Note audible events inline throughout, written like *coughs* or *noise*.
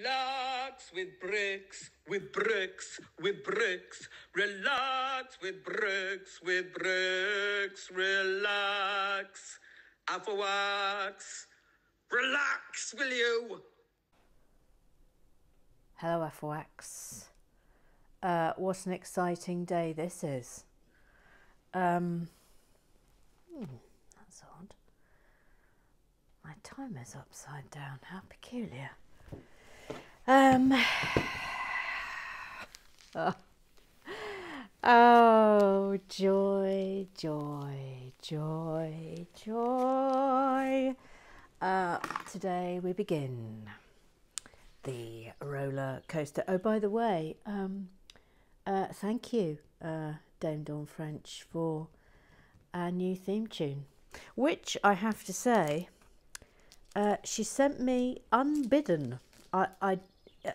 Relax with bricks, with bricks, with bricks. Relax with bricks, with bricks. Relax. Alpha wax. Relax, will you? Hello, Afwax. Uh, what an exciting day this is. Um, that's odd. My timer's upside down. How peculiar. Um, oh. *sighs* oh, joy, joy, joy, joy. Uh, today we begin the roller coaster. Oh, by the way, um, uh, thank you, uh, Dame Dawn French, for our new theme tune, which I have to say, uh, she sent me unbidden. I, I,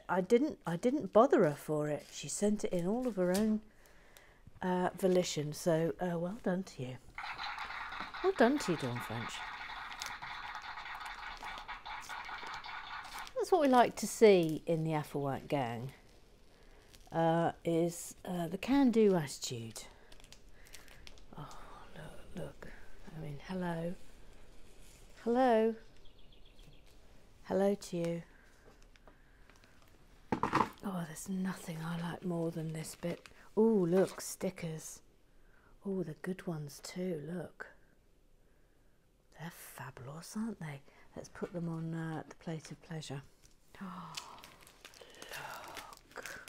I didn't, I didn't bother her for it. She sent it in all of her own uh, volition. So, uh, well done to you. Well done to you, Dawn French. That's what we like to see in the Applewhite gang. Uh, is uh, the can-do attitude. Oh, look, look. I mean, hello. Hello. Hello to you. Oh, there's nothing I like more than this bit. Oh, look, stickers. Oh, the good ones too, look. They're fabulous, aren't they? Let's put them on uh, the plate of pleasure. Oh, *gasps* look.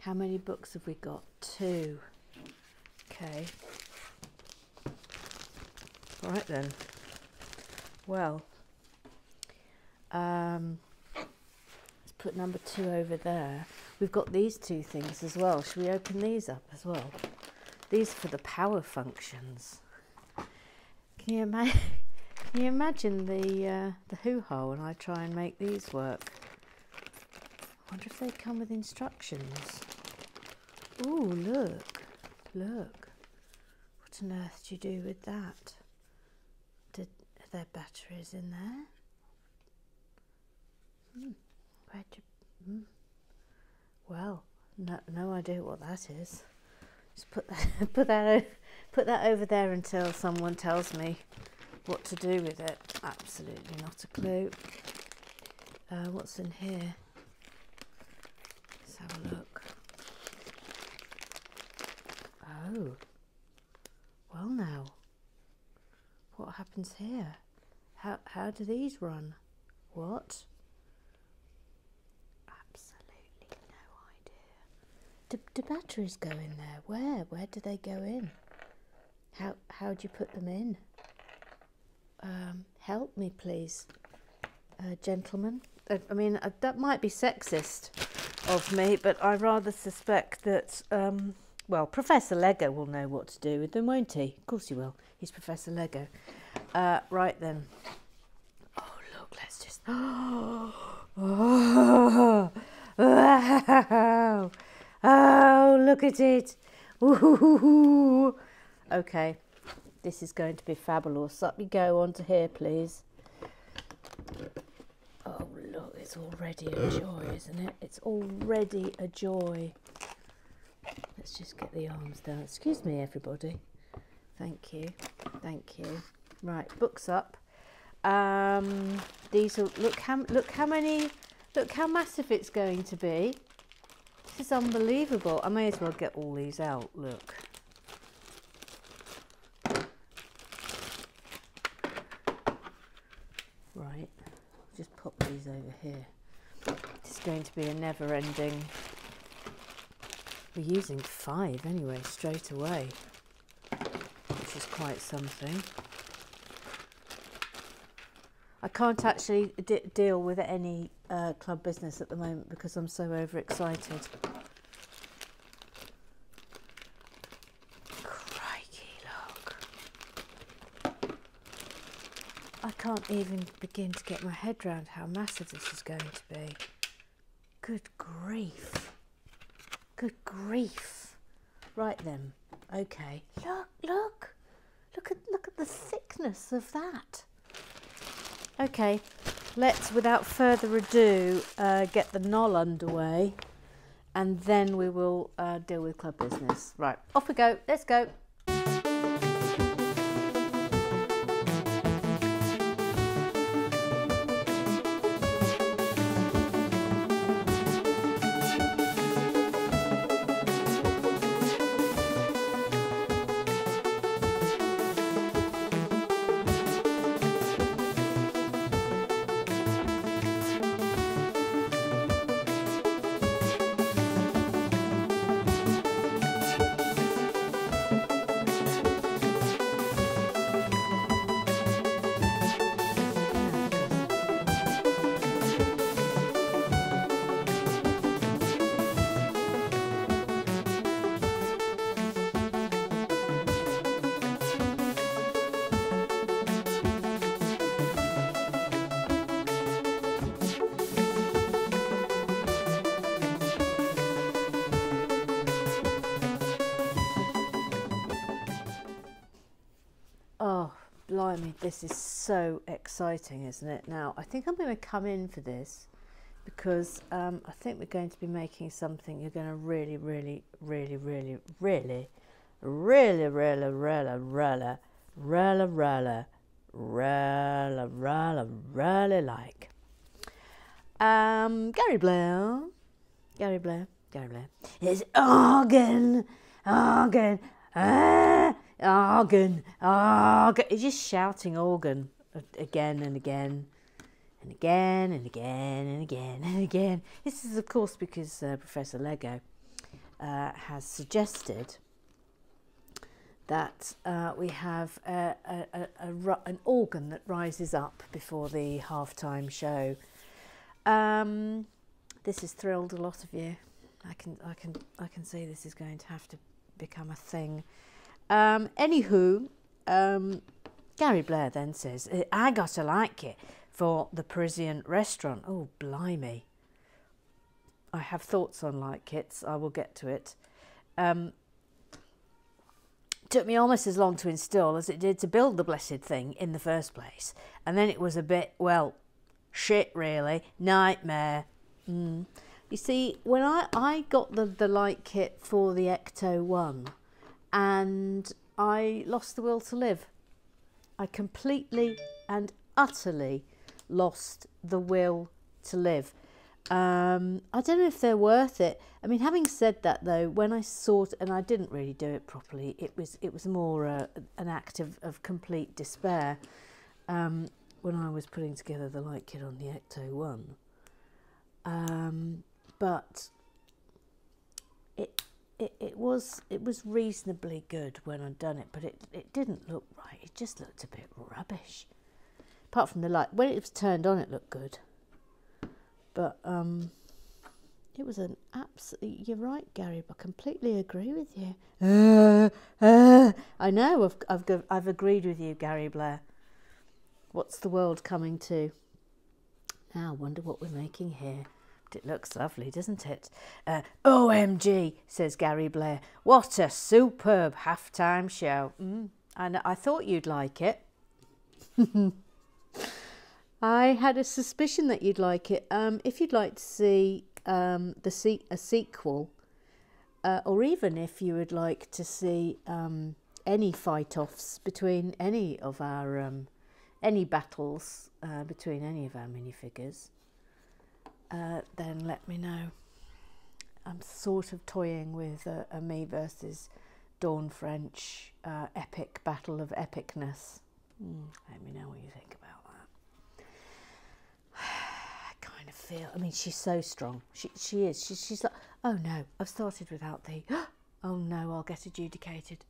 How many books have we got? Two. Okay. All right then. Well, um, put number two over there. We've got these two things as well. Should we open these up as well? These for the power functions. Can you imagine? *laughs* Can you imagine the uh, the hoo-ha when I try and make these work? I wonder if they come with instructions. Oh, look, look. What on earth do you do with that? Did, are there batteries in there? Hmm. Where'd you... Hmm. Well, no, no idea what that is. Just put that, *laughs* put that, put that over there until someone tells me what to do with it. Absolutely not a clue. Uh, what's in here? Let's have a look. Oh. Well now. What happens here? How how do these run? What? Absolutely no idea. Do, do batteries go in there? Where? Where do they go in? How how do you put them in? Um, help me, please, uh, gentlemen. Uh, I mean, uh, that might be sexist of me, but I rather suspect that, um, well, Professor Lego will know what to do with them, won't he? Of course he will. He's Professor Lego. Uh, right then. Oh, look, let's just. *gasps* Oh, *laughs* oh look at it. Ooh. Okay. This is going to be fabulous. Let me go onto here, please. Oh, look, it's already a joy, isn't it? It's already a joy. Let's just get the arms down. Excuse me, everybody. Thank you. Thank you. Right, books up. Um, these will look how look how many look how massive it's going to be. Is unbelievable. I may as well get all these out. Look. Right, just pop these over here. It's going to be a never ending. We're using five anyway, straight away, which is quite something. I can't actually deal with any uh, club business at the moment because I'm so overexcited. I can't even begin to get my head around how massive this is going to be. Good grief. Good grief. Right then. Okay. Look, look. Look at look at the thickness of that. Okay. Let's, without further ado, uh, get the knoll underway and then we will uh, deal with club business. Right, off we go. Let's go. This is so exciting, isn't it? Now, I think I'm going to come in for this because um, I think we're going to be making something you're going to really, really, really, really, really, really, really, really, really, really, really, really, really, really like. Um, Gary Blair, Gary Blair, Gary Blair is organ, organ, ah, organ, organ. He's just shouting organ again and again and again and again and again and again. This is, of course, because uh, Professor Lego uh, has suggested that uh, we have a, a, a, an organ that rises up before the halftime show. Um, this has thrilled a lot of you. I can, I can, I can see this is going to have to become a thing. Um, anywho, um, Gary Blair then says, I got to like it for the Parisian restaurant. Oh, blimey. I have thoughts on like kits. I will get to it. Um, took me almost as long to install as it did to build the blessed thing in the first place. And then it was a bit, well, shit, really. Nightmare. Mm. You see, when I, I got the, the light kit for the Ecto 1 and I lost the will to live. I completely and utterly lost the will to live. Um, I don't know if they're worth it. I mean, having said that, though, when I sought and I didn't really do it properly, it was it was more uh, an act of, of complete despair. Um, when I was putting together the light kit on the Ecto One, um, but it, it was it was reasonably good when I'd done it, but it it didn't look right. It just looked a bit rubbish. Apart from the light, when it was turned on, it looked good. But um, it was an absolute. You're right, Gary. But I completely agree with you. Uh, *laughs* uh, I know. I've I've I've agreed with you, Gary Blair. What's the world coming to? Now, I wonder what we're making here. It looks lovely, doesn't it? Uh, OMG, says Gary Blair. What a superb halftime show. Mm, and I thought you'd like it. *laughs* I had a suspicion that you'd like it. Um, if you'd like to see um, the se- a sequel, uh, or even if you would like to see um, any fight-offs between any of our um, any battles uh, between any of our minifigures, uh, then let me know. I'm sort of toying with a, a me versus Dawn French uh, epic battle of epicness. Mm, let me know what you think about that. *sighs* I kind of feel. I mean, she's so strong. She she is. She, she's like, oh no, I've started without the. *gasps* Oh no, I'll get adjudicated.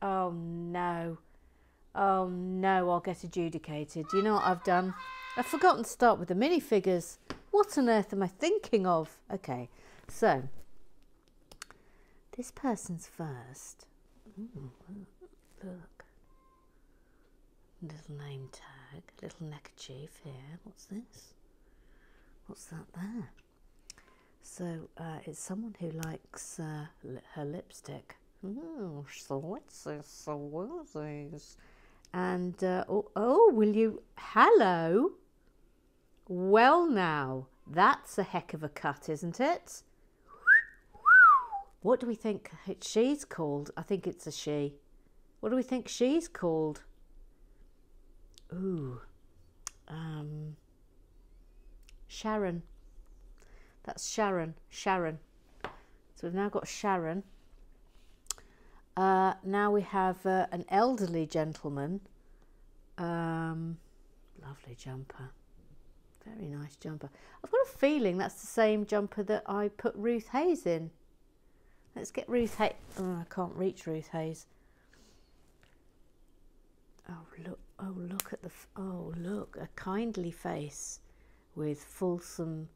Oh no. Oh no, I'll get adjudicated. You know what I've done? I've forgotten to start with the minifigures. What on earth am I thinking of? Okay, so this person's first. Ooh, look. Little name tag, little neckerchief here. What's this? What's that there? So uh, it's someone who likes uh, li- her lipstick. Ooh, sweetsies, sweetsies. And, uh, oh, oh, will you, hello? Well, now, that's a heck of a cut, isn't it? What do we think she's called? I think it's a she. What do we think she's called? Ooh, um, Sharon. That's Sharon. Sharon. So we've now got Sharon. Uh, now we have uh, an elderly gentleman. Um, lovely jumper. Very nice jumper. I've got a feeling that's the same jumper that I put Ruth Hayes in. Let's get Ruth Hayes. Oh, I can't reach Ruth Hayes. Oh look! Oh look at the. Oh look! A kindly face, with fulsome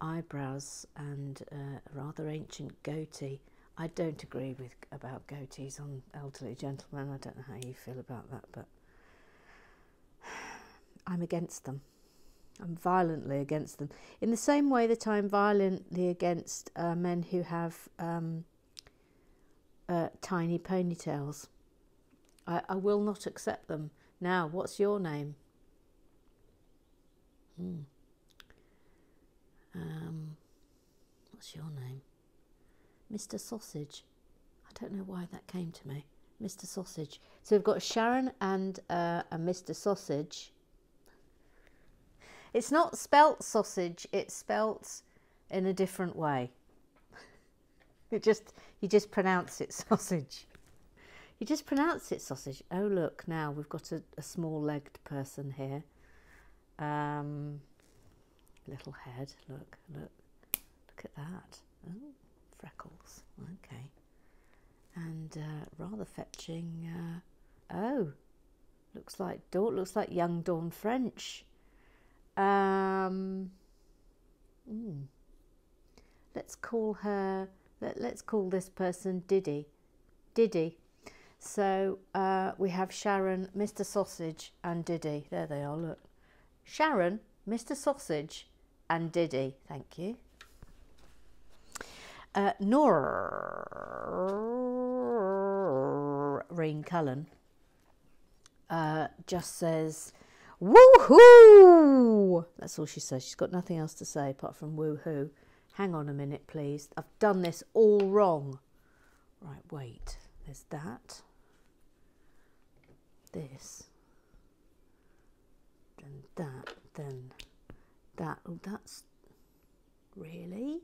eyebrows and uh, a rather ancient goatee. I don't agree with about goatees on elderly gentlemen. I don't know how you feel about that, but *sighs* I'm against them. I'm violently against them. In the same way that I'm violently against uh, men who have um, uh, tiny ponytails. I, I will not accept them. Now, what's your name? Hmm. Um, what's your name? Mr. Sausage. I don't know why that came to me. Mr. Sausage. So we've got Sharon and uh, a Mr. Sausage. It's not spelt sausage, it's spelt in a different way. It just you just pronounce it *laughs* sausage. You just pronounce it sausage. Oh look, now we've got a, a small-legged person here. Um, little head. Look, look, look at that. Oh, freckles. Okay, and uh, rather fetching. Uh, oh, looks like Dawn. Looks like young Dawn French. Um, mm, let's call her. Let, let's call this person Diddy. Diddy. So uh, we have Sharon, Mr. Sausage, and Diddy. There they are. Look, Sharon, Mr. Sausage, and Diddy. Thank you. Uh, Noreen Cullen uh, just says, Woohoo! That's all she says. She's got nothing else to say apart from woohoo. Hang on a minute, please. I've done this all wrong. Right, wait. There's that. This. Then that. Then that. Oh, that's. Really?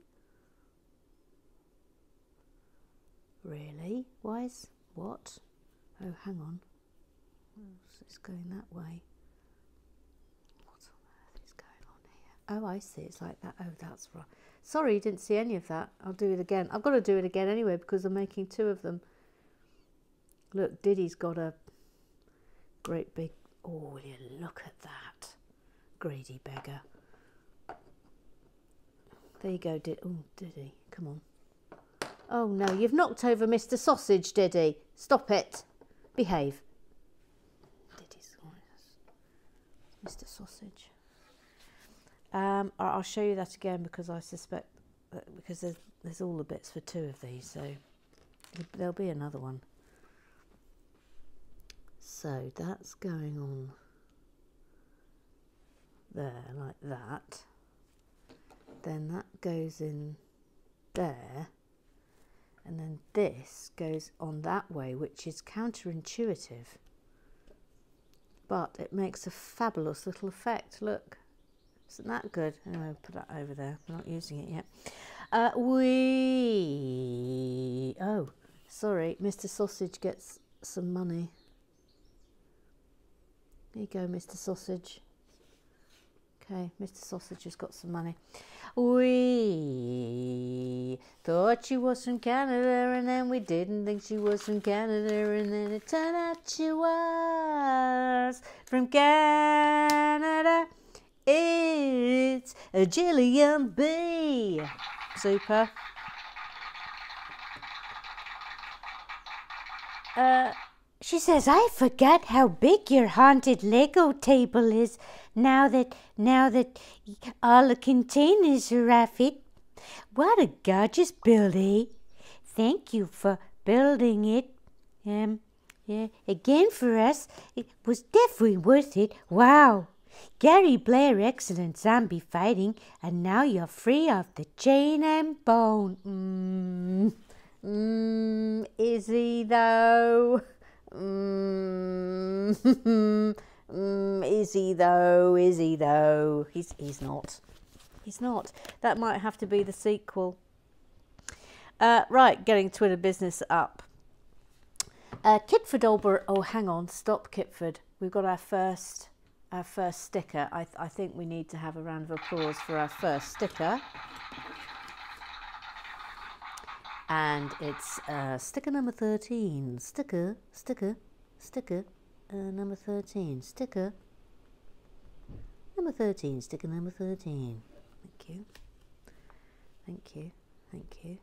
Really? Why is. What? Oh, hang on. It's going that way. What on earth is going on here? Oh, I see. It's like that. Oh, that's right. Sorry, you didn't see any of that. I'll do it again. I've got to do it again anyway because I'm making two of them. Look, Diddy's got a great big. Oh, look at that? Greedy beggar. There you go, Did. Oh, Diddy, come on. Oh no, you've knocked over Mr. Sausage, Diddy. Stop it. Behave. Diddy's. Mr. Sausage. Um, I'll show you that again because I suspect that because there's there's all the bits for two of these, so there'll be another one. So that's going on there like that. Then that goes in there. And then this goes on that way, which is counterintuitive. But it makes a fabulous little effect. Look, isn't that good? Anyway, put that over there. We're not using it yet. Uh, we. Oh, sorry. Mr. Sausage gets some money. There you go, Mr. Sausage. Okay, Mr. Sausage has got some money. We thought she was from Canada, and then we didn't think she was from Canada, and then it turned out she was from Canada. It's a Gillian B. Super. Uh, she says, I forgot how big your haunted Lego table is now that now that all the containers are off it. What a gorgeous building. Thank you for building it. Um, yeah, again for us. It was definitely worth it. Wow. Gary Blair, excellent zombie fighting, and now you're free of the chain and bone. Mmm, mmm, is he though? Mmm, mm, *laughs* is he though? Is he though? He's, he's not. He's not. That might have to be the sequel. Uh, right, getting Twitter business up. Uh, Kitford Olber. Oh, hang on. Stop, Kitford. We've got our first, our first sticker. I, th I think we need to have a round of applause for our first sticker. And it's uh, sticker number 13. Sticker, sticker, sticker, uh, number 13. Sticker number 13. Sticker number 13. Thank you. Thank you. Thank you.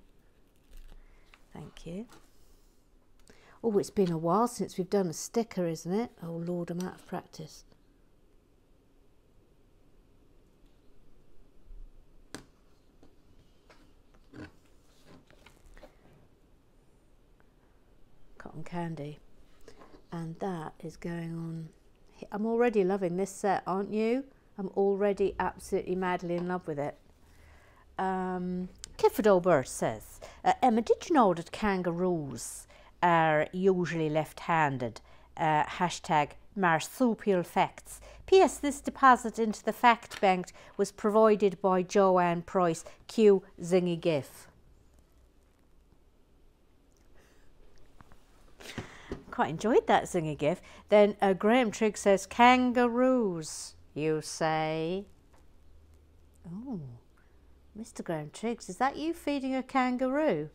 Thank you. Oh, it's been a while since we've done a sticker, isn't it? Oh, Lord, I'm out of practice. Cotton candy. And that is going on. I'm already loving this set, aren't you? I'm already absolutely madly in love with it. Um, Clifford O'Bird says, uh, Emma, did you know that kangaroos are usually left-handed? Uh, hashtag marsupial facts. P.S. This deposit into the fact bank was provided by Joanne Price. Q zingy gif. Quite enjoyed that zingy gif. Then uh, Graham Trigg says kangaroos. You say. Oh. Mr. Graham Triggs, is that you feeding a kangaroo?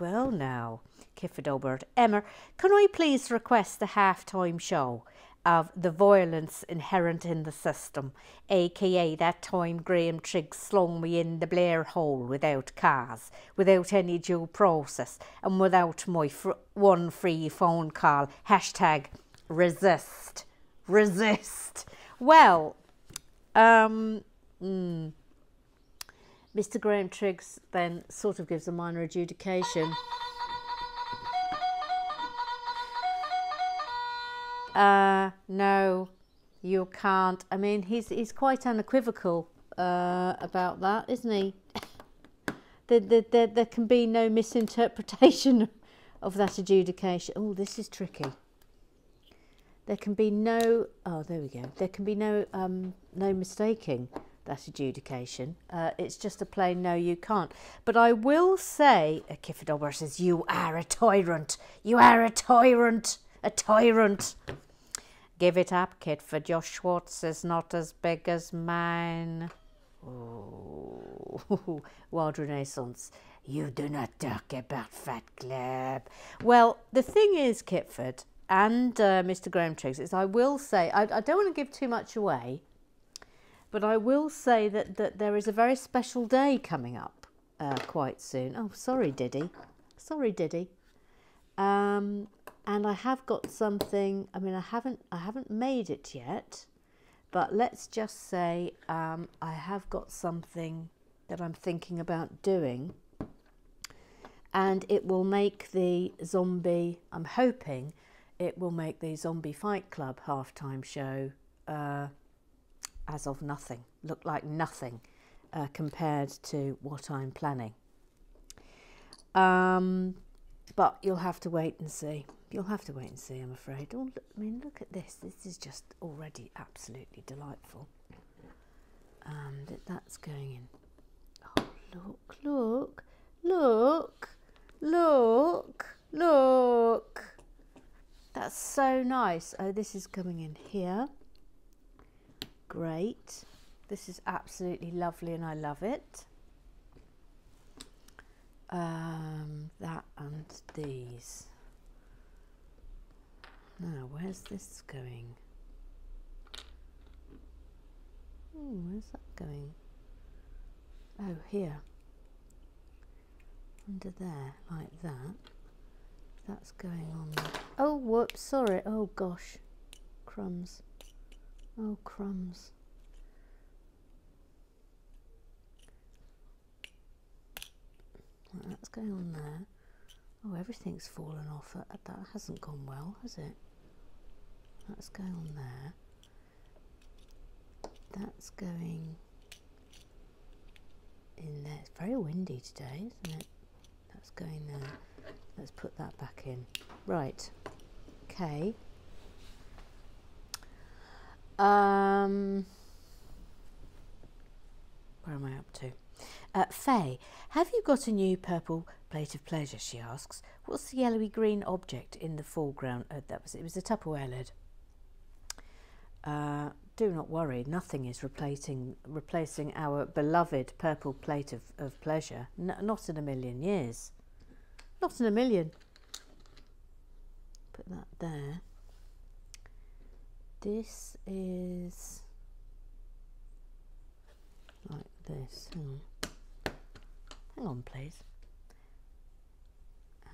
Well, now, Kifford Obert. Emma, can I please request the half-time show of the violence inherent in the system, aka that time Graham Triggs slung me in the Blair hole without cars, without any due process, and without my fr one free phone call. Hashtag resist. Resist. Well, um, mm, Mr. Graham Triggs then sort of gives a minor adjudication. Uh, no, you can't. I mean, he's he's quite unequivocal uh, about that, isn't he? *laughs* there, there, there, can be no misinterpretation *laughs* of that adjudication. Oh, this is tricky. There can be no. Oh, there we go. There can be no um, no mistaking that adjudication. Uh, it's just a plain no, you can't. But I will say, uh, Kifford says, you are a tyrant. You are a tyrant. A tyrant. Give it up, Kitford. Your Schwartz is not as big as mine. Oh, *laughs* Wild Renaissance. You do not talk about Fat Club. Well, the thing is, Kitford and uh, Mr. Graham Triggs, is I will say, I, I don't want to give too much away, but I will say that, that there is a very special day coming up uh, quite soon. Oh, sorry, Diddy. Sorry, Diddy. Um, and I have got something. I mean, I haven't I haven't made it yet, but let's just say um, I have got something that I'm thinking about doing, and it will make the zombie. I'm hoping it will make the zombie fight club halftime show. Uh, as of nothing, look like nothing uh, compared to what I'm planning. Um, but you'll have to wait and see. You'll have to wait and see, I'm afraid. Oh, look, I mean, look at this. This is just already absolutely delightful. And that's going in. Oh, look, look, look, look, look. That's so nice. Oh, this is coming in here. Great. This is absolutely lovely and I love it. Um, that and these. Now, where's this going? Hmm, where's that going? Oh, here. Under there, like that. That's going on there. Oh, whoops, sorry. Oh, gosh. Crumbs. Oh, crumbs. That's going on there. Oh, everything's fallen off. That, that hasn't gone well, has it? That's going on there. that's going in there. It's very windy today, isn't it? That's going there. Let's put that back in. Right. Okay. Um, where am I up to? Uh, Faye, have you got a new purple plate of pleasure? She asks. What's the yellowy green object in the foreground? Uh, that was it. Was a Tupperware lid. Uh, do not worry. Nothing is replacing replacing our beloved purple plate of, of pleasure. N- not in a million years. Not in a million. Put that there. This is like this. On. Hang on, please.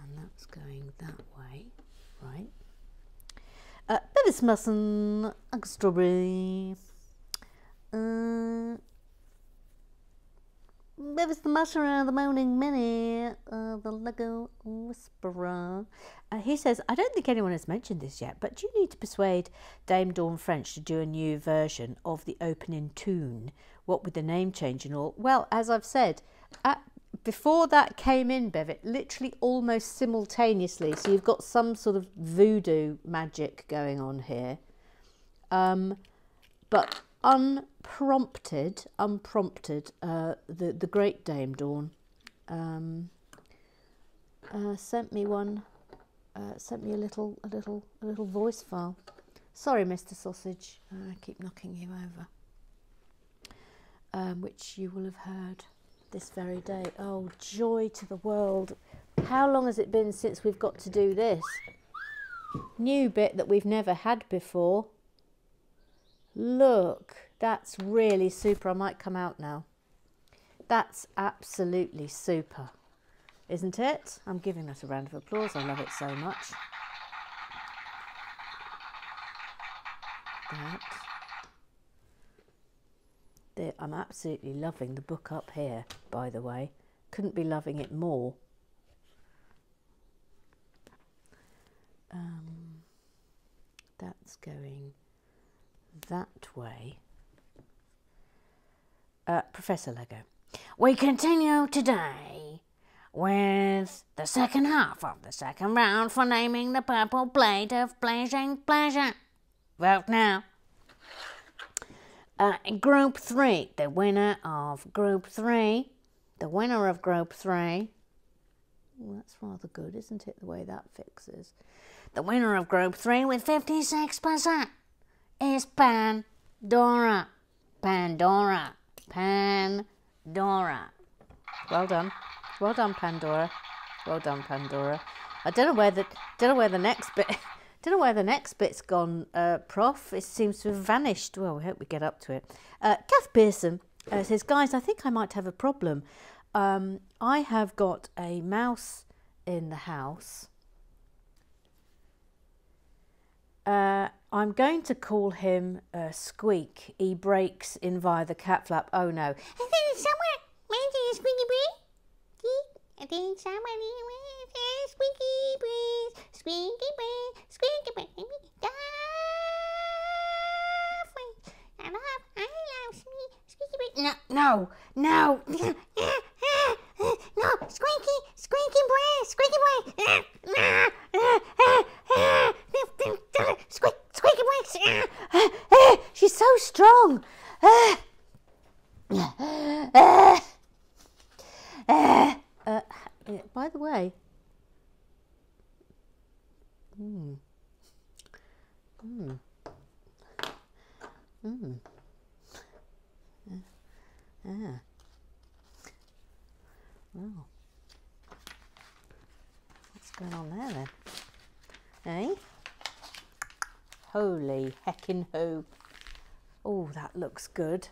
And that's going that way, right? Uh, Bevis Strawberry. Uh, Bevis the Musher, the Moaning Minnie, uh, the Lego Whisperer. Uh, he says, I don't think anyone has mentioned this yet, but do you need to persuade Dame Dawn French to do a new version of the opening tune? What with the name change and all? Well, as I've said, at, before that came in, Bevis, literally almost simultaneously. So you've got some sort of voodoo magic going on here. Um, but unprompted, unprompted, uh, the the great Dame Dawn um, uh, sent me one, uh, sent me a little, a little, a little voice file. Sorry, Mr. Sausage, I keep knocking you over. Um, which you will have heard this very day. Oh, joy to the world! How long has it been since we've got to do this? New bit that we've never had before. Look, that's really super. I might come out now. That's absolutely super, isn't it? I'm giving that a round of applause. I love it so much. That. I'm absolutely loving the book up here, by the way. Couldn't be loving it more. Um, that's going that way. Uh, Professor Lego. We continue today with the second half of the second round for naming the purple plate of blazing pleasure. Vote now. Uh, group three, the winner of group three, the winner of group three. Well, that's rather good, isn't it? The way that fixes. The winner of group three with 56% is Pandora. Pandora. Pandora. Well done. Well done, Pandora. Well done, Pandora. I don't know where the don't know where the next bit *laughs* don't know where the next bit's gone, uh, Prof. It seems to have vanished. Well, we hope we get up to it. Uh, Kath Pearson uh, says, guys, I think I might have a problem. Um, I have got a mouse in the house. Uh, I'm going to call him uh, Squeak. He breaks in via the cat flap. Oh no. Somewhere, Squeaky. I think somebody with Squeaky Breeze, Squeaky Breeze, Squeaky Daffy. I love, I love Squeaky Breeze. No, no, no. *laughs* no, Squeaky, Squeaky Breeze, Squeaky Breeze. Squeak, Squeaky Breeze. She's so strong. Uh, *laughs* yeah, by the way, mm, mm, mm, yeah, yeah. Well, what's going on there then? Eh? Holy heckin' ho! Oh, that looks good.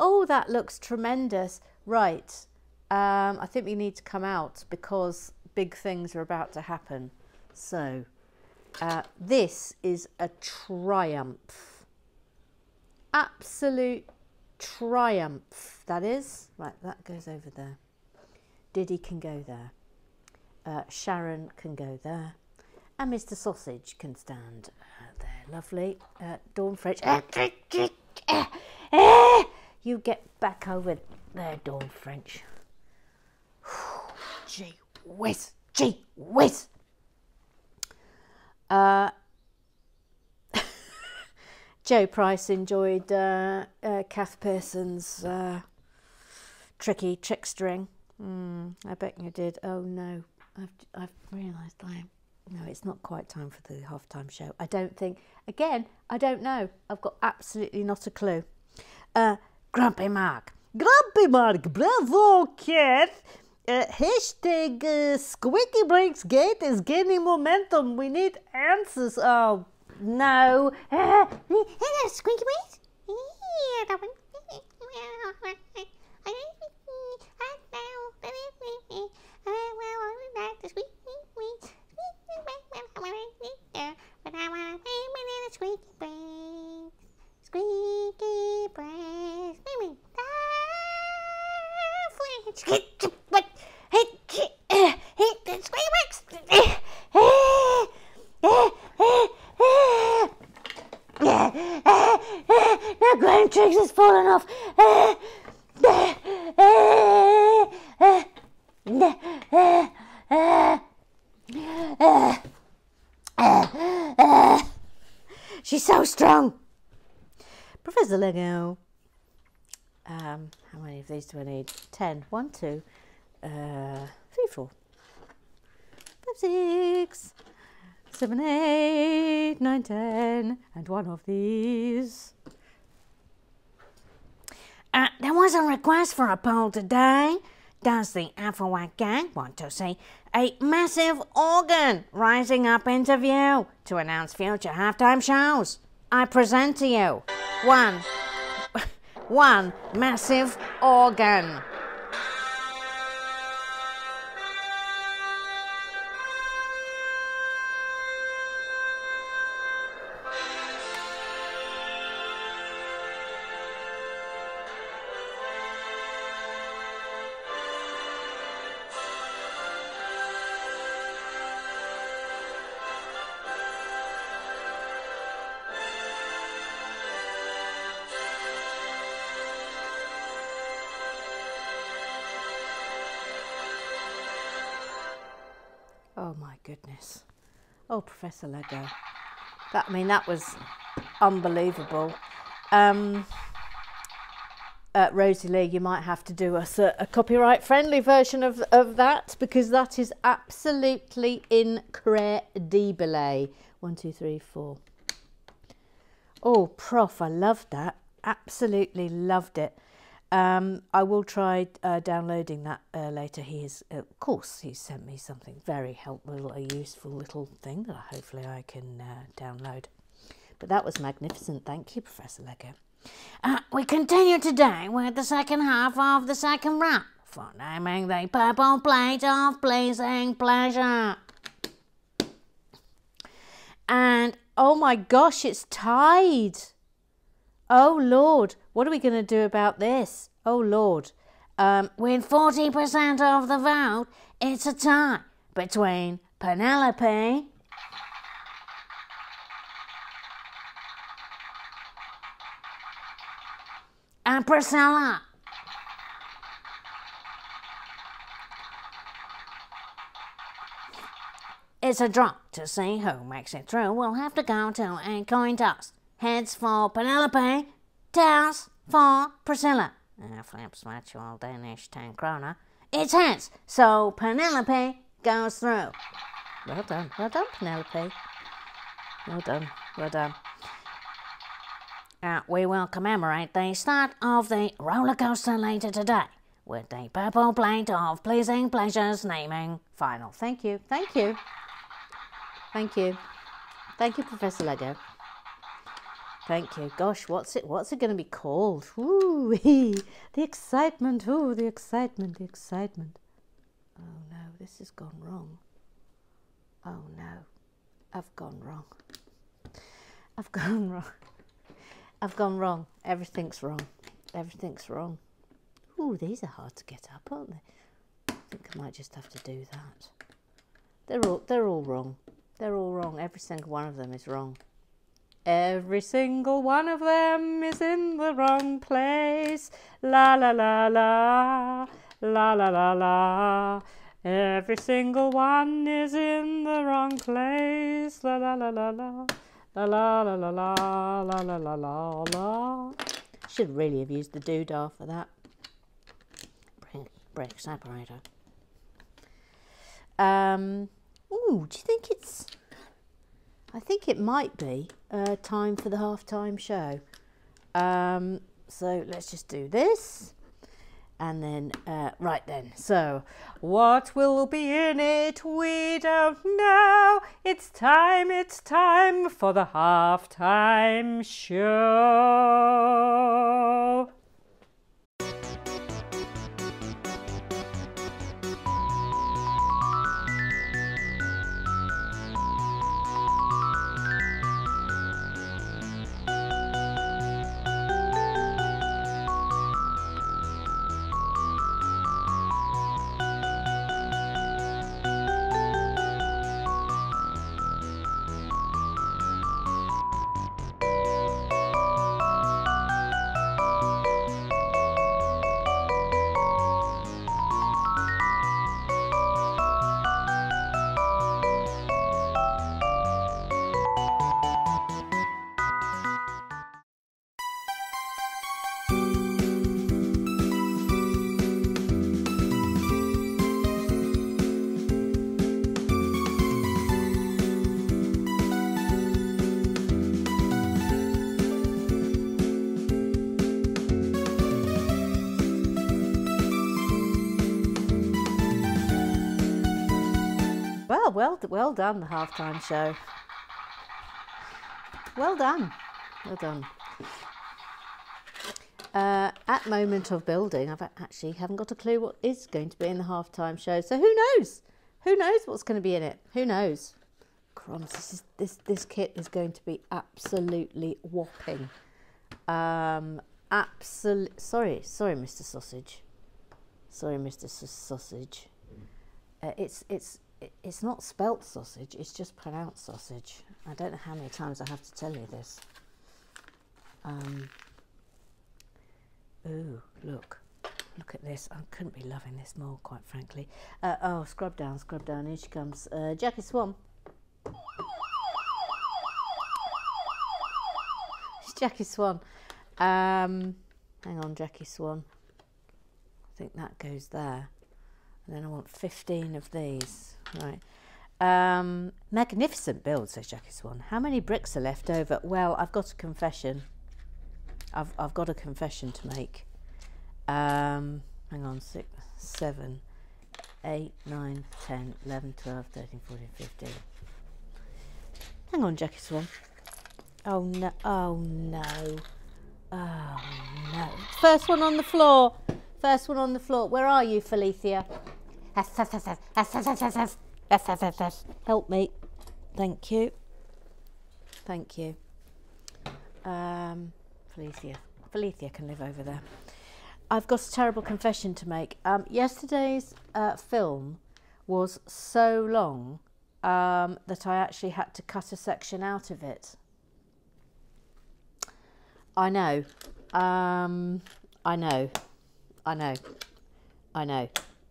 Oh, that looks tremendous. Right. Um, I think we need to come out because big things are about to happen. So, uh, this is a triumph. Absolute triumph, that is. Right, that goes over there. Diddy can go there. Uh, Sharon can go there. And Mr. Sausage can stand uh, there. Lovely. Uh, Dawn French. You get back over there, Dawn French. Gee whiz, gee whiz. Uh, *laughs* Joe Price enjoyed uh, uh, Kath Pearson's uh, tricky trickstering. Mm, I bet you did. Oh no, I've I've realised I am. no, it's not quite time for the halftime show. I don't think. Again, I don't know. I've got absolutely not a clue. Uh, Grumpy Mark. Grumpy Mark, bravo, Kath. Uh, hashtag uh, Squeaky Breaks Gate is gaining momentum. We need answers. Oh, no. Hello, *laughs* Squeaky Boys. Yeah, that one. *laughs* 10. 1, 2, uh, 3, 4, 5, 6, 7, 8, 9, 10, and one of these. Uh, there was a request for a poll today. Does the Afawak gang want to see a massive organ rising up interview to announce future halftime shows? I present to you one, *laughs* one massive organ. Goodness. Oh, Professor Lego. That I mean, that was unbelievable. Um, uh, Rosie Lee, you might have to do us a, a copyright friendly version of, of that because that is absolutely incredible. One, two, three, four. Oh, Prof, I loved that. Absolutely loved it. Um, I will try uh, downloading that uh, later. He is, of course, he sent me something very helpful, a useful little thing that hopefully I can uh, download. But that was magnificent. Thank you, Professor Lego. Uh, we continue today with the second half of the second round for naming the purple plate of pleasing pleasure. And oh my gosh, it's tied. Oh Lord, what are we going to do about this? Oh Lord. Um, With 40% of the vote, it's a tie between Penelope and Priscilla. It's a draw to see who makes it through. We'll have to go to a coin toss. Heads for Penelope, tails for Priscilla. Uh, flips virtual Danish 10 kroner. It's heads, so Penelope goes through. well done. Well done, Penelope. Well done. Well done. Uh, we will commemorate the start of the roller coaster later today with the purple plate of pleasing pleasures naming final. Thank you. Thank you. Thank you. Thank you, Professor Lego. Thank you. Gosh, what's it? What's it going to be called? Ooh, *laughs* the excitement. Ooh, the excitement. The excitement. Oh no, this has gone wrong. Oh no, I've gone wrong. I've *laughs* gone wrong. I've gone wrong. Everything's wrong. Everything's wrong. Ooh, these are hard to get up, aren't they? I think I might just have to do that. They're all they're all wrong. They're all wrong. Every single one of them is wrong. Every single one of them is in the wrong place. La la la la, la la la la. Every single one is in the wrong place. La la la la la, la la la la la, la la la la la. Should really have used the doodah for that. Break, separator. Um, ooh, do you think it's I think it might be uh, time for the half-time show. Um, so let's just do this. And then, uh, right then, so what will be in it? We don't know. It's time, it's time for the halftime show. Well, well, done, the halftime show. Well done, well done. Uh, at moment of building, I've actually haven't got a clue what is going to be in the halftime show. So who knows? Who knows what's going to be in it? Who knows? Crumbs, this is, this this kit is going to be absolutely whopping. Um, absolute. Sorry, sorry, Mr. Sausage. Sorry, Mr. S- Sausage. Uh, it's it's it- it's not spelt sausage. It's just pronounced sausage. I don't know how many times I have to tell you this. Um. Ooh, look, look at this. I couldn't be loving this more, quite frankly. Uh, oh, scrub down, scrub down. Here she comes, uh, Jackie Swan. *laughs* It's Jackie Swan. Um, hang on, Jackie Swan. I think that goes there. And then I want 15 of these. Right. Um, magnificent build, says Jackie Swan. How many bricks are left over? Well, I've got a confession. I've, I've got a confession to make. Um, hang on, six, seven, eight, nine, 10, 11, 12, 13, 14, 15. Hang on, Jackie Swan. Oh no, oh no. Oh no. First one on the floor. First one on the floor. Where are you, Felicia? Help me. Thank you. Thank you. Um, Felicia. Felicia can live over there. I've got a terrible confession to make. Um, yesterday's uh, film was so long um, that I actually had to cut a section out of it. I know. Um, I know. I know. I know.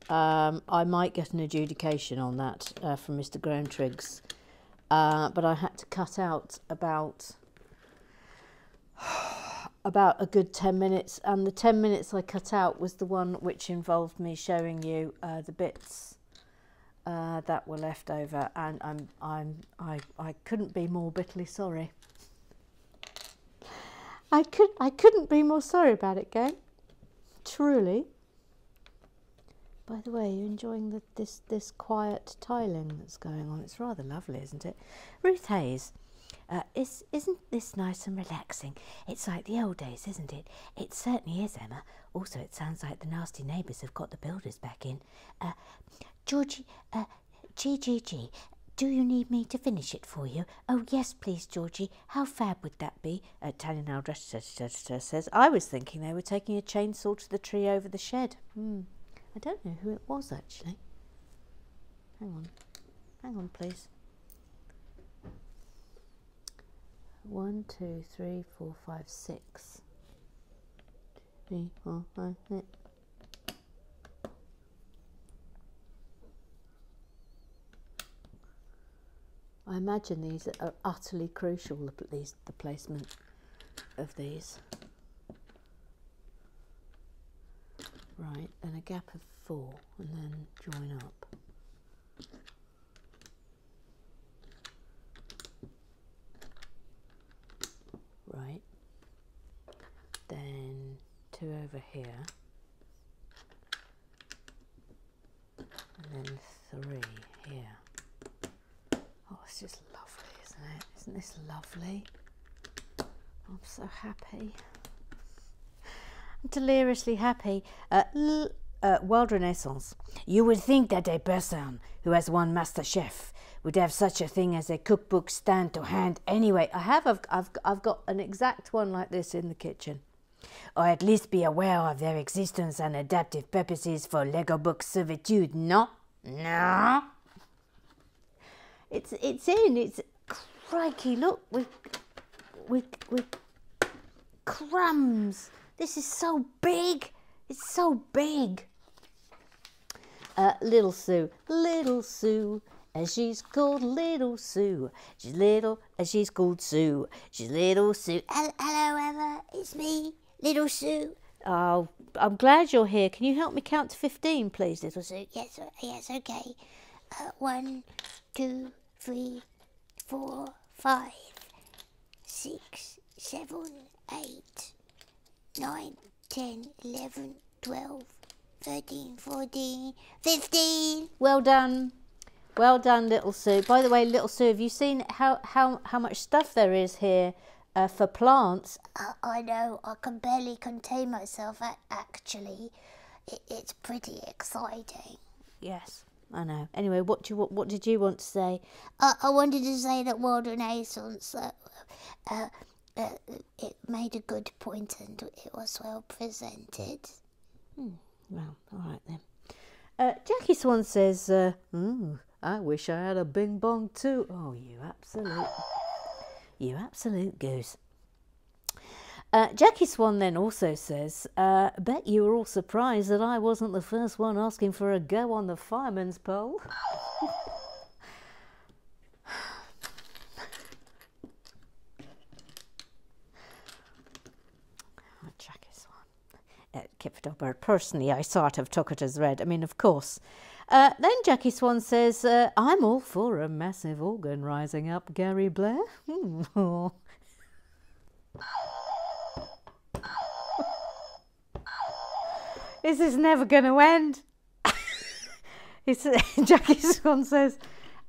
Um, I might get an adjudication on that uh, from Mr. Growntriggs, uh, but I had to cut out about *sighs* about a good 10 minutes and the 10 minutes I cut out was the one which involved me showing you uh, the bits uh, that were left over and I'm, I'm, I, I couldn't be more bitterly sorry. I, could, I couldn't be more sorry about it, gang. Truly. By the way, you're you enjoying the, this, this quiet tiling that's going on? It's rather lovely, isn't it? Ruth Hayes, uh, is, isn't this nice and relaxing? It's like the old days, isn't it? It certainly is, Emma. Also, it sounds like the nasty neighbours have got the builders back in. Uh, Georgie, uh, GGG, do you need me to finish it for you? Oh, yes, please, Georgie. How fab would that be? Uh, Tanya says, I was thinking they were taking a chainsaw to the tree over the shed. Hmm. I don't know who it was, actually. Hang on. Hang on, please. One, two, three, four, five, six. Three, four, five, six. I imagine these are utterly crucial, the, these, the placement of these. Right, and a gap of four, and then join up. Right, then two over here, and then three here. Oh, it's just lovely, isn't it? Isn't this lovely? I'm so happy. Deliriously happy. Uh, l- uh, World Renaissance. You would think that a person who has won MasterChef would have such a thing as a cookbook stand to hand Anyway, I have. I've, I've, I've got an exact one like this in the kitchen. or at least be aware of their existence and adaptive purposes for Lego book servitude. No? No? It's it's in. It's crikey. Look, with with with crumbs. This is so big. It's so big. Uh, little Sue, little Sue, and she's called Little Sue. She's little, and she's called Sue. She's little Sue. Hello, hello, Emma. It's me, Little Sue. Oh, I'm glad you're here. Can you help me count to fifteen, please, little Sue? Yes, uh, yes, okay. Uh, one, two, three, four, five, six, seven, eight, nine, ten, eleven, twelve, thirteen, fourteen, fifteen. Well done. Well done, little Sue. By the way, little Sue, have you seen how, how, how much stuff there is here uh, for plants? Uh, I know, I can barely contain myself, actually. It, it's pretty exciting. Yes, I know. Anyway, what do you what, what did you want to say? Uh, I wanted to say that World Renaissance, uh, uh, uh, it made a good point and it was well presented. Well, all right then. Uh, Jackie Swan says, uh, "Mm, "I wish I had a bing bong too." Oh, you absolute, you absolute goose. Uh, Jackie Swan then also says, uh, "Bet you were all surprised that I wasn't the first one asking for a go on the fireman's pole." *laughs* Oh, Jackie Swan. Dobber, personally, I sort of took it as read. I mean, of course. Uh, then Jackie Swan says, uh, I'm all for a massive organ rising up, Gary Blair. Hmm. *laughs* this is never going to end. *laughs* *laughs* Jackie Swan says,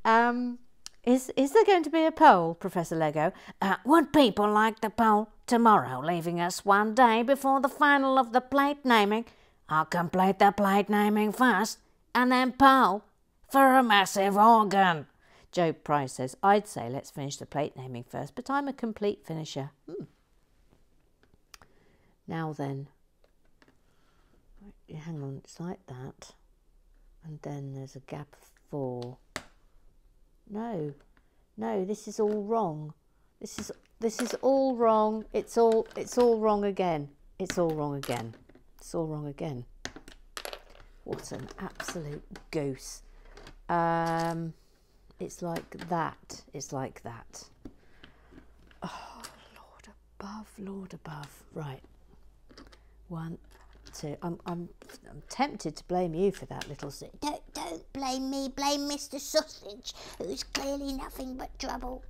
um, is, is there going to be a poll, Professor Lego? Uh, would people like the poll tomorrow, leaving us one day before the final of the plate naming? I'll complete the plate naming first, and then poll for a massive organ. Joe Price says, I'd say let's finish the plate naming first, but I'm a complete finisher. Hmm. Now then. Hang on, it's like that. And then there's a gap of four. No, no, this is all wrong. This is this is all wrong. It's all it's all wrong again. It's all wrong again. It's all wrong again. What an absolute goose. Um, it's like that. It's like that. Oh, Lord above, Lord above. Right. One, two. I'm, I'm, I'm tempted to blame you for that little Sue. Don't, don't blame me, blame Mr. Sausage, who's clearly nothing but trouble.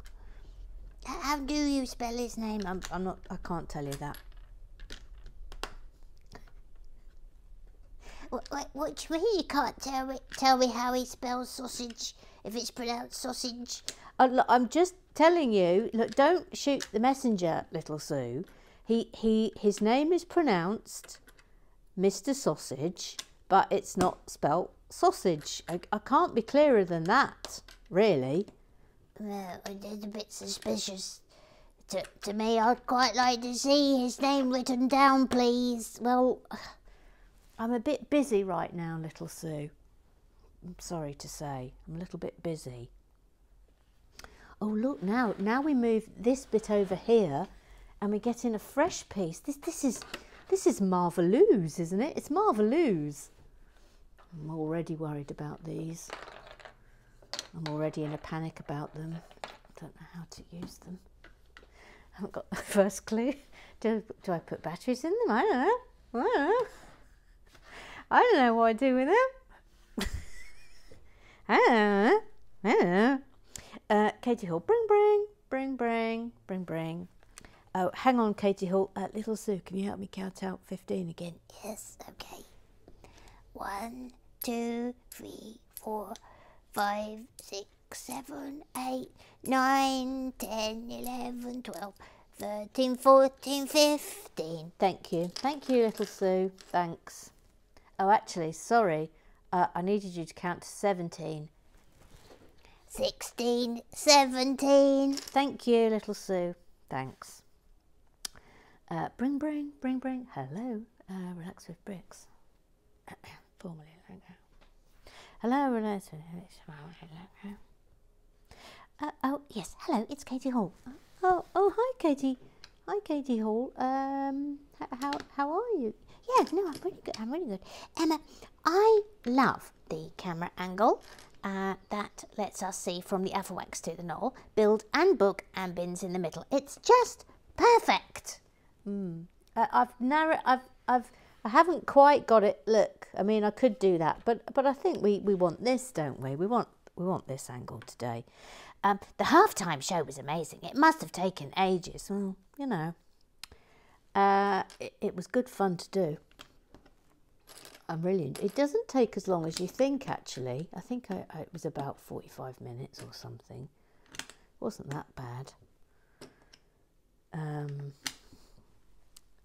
How do you spell his name? I'm, I'm not. I can't tell you that. What, what, what do you mean you can't tell me, tell me how he spells sausage, if it's pronounced sausage? Uh, look, I'm just telling you. Look, don't shoot the messenger, little Sue. He, he, his name is pronounced Mr. Sausage, but it's not spelt sausage. I, I can't be clearer than that, really. Well, it's a bit suspicious. To, to me, I'd quite like to see his name written down, please. Well, I'm a bit busy right now, little Sue. I'm sorry to say, I'm a little bit busy. Oh, look now. Now we move this bit over here, and we get in a fresh piece. This this is this is marvelous, isn't it? It's marvelous. I'm already worried about these. I'm already in a panic about them. Don't know how to use them. I haven't got the *laughs* first clue. Do, do I put batteries in them? I don't know. I don't know. I don't know what I do with them. *laughs* I don't know. I don't know. Uh, Katie Hall, bring, bring, bring, bring, bring, bring. Oh, hang on, Katie Hall. Uh, little Sue, can you help me count out 15 again? Yes, okay. One, two, three, four, five, six, seven, eight, nine, ten, eleven, twelve, thirteen, fourteen, fifteen. Thank you. Thank you, little Sue. Thanks. Oh, actually, sorry. Uh, I needed you to count to 17. 16, 17. Thank you, little Sue. Thanks. Uh, bring, bring, bring, bring. Hello. Uh, relax with bricks. *coughs* Formally. Hello, with Uh, oh, yes, hello, it's Katie Hall. Oh, oh, hi, Katie. Hi, Katie Hall. Um, how how are you? Yeah, no, I'm really good. I'm really good. Emma, I love the camera angle uh, that lets us see from the Averwax to the knoll, build and book and bins in the middle. It's just perfect. Uh, I've narrow. I've I've I haven't quite got it. Look, I mean, I could do that, but but I think we we want this, don't we? We want we want this angle today. Um, the halftime show was amazing. It must have taken ages. Well, you know, uh, it, it was good fun to do. I'm really. It doesn't take as long as you think. Actually, I think I, I, it was about forty-five minutes or something. It wasn't that bad. Um,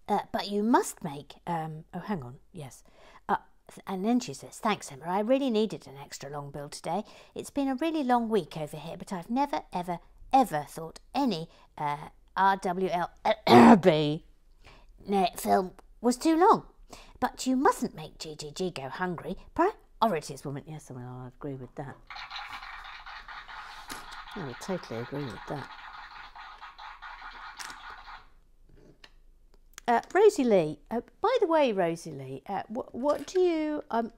Uh, but you must make. Um, oh, hang on. Yes. uh, and then she says, Thanks, Emma. I really needed an extra long bill today. It's been a really long week over here, but I've never, ever, ever thought any uh, *coughs* net film was too long. But you mustn't make GGG go hungry. Priorities, woman. Yes, I mean, I agree with that. I would totally agree with that. Uh, Rosie Lee. Uh, by the way, Rosie Lee, uh, what, what do you? Um,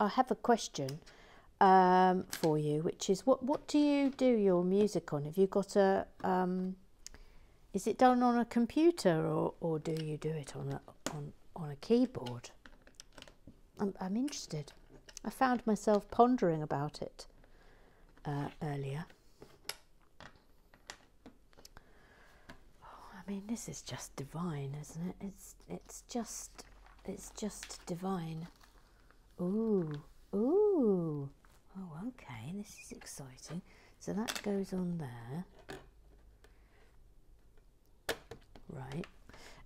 I have a question um, for you, which is what what do you do your music on? Have you got a? Um, is it done on a computer or, or do you do it on a on, on a keyboard? I'm I'm interested. I found myself pondering about it uh, earlier. I mean, this is just divine, isn't it? It's it's just it's just divine. Ooh, ooh. Oh, okay. This is exciting. So that goes on there. Right.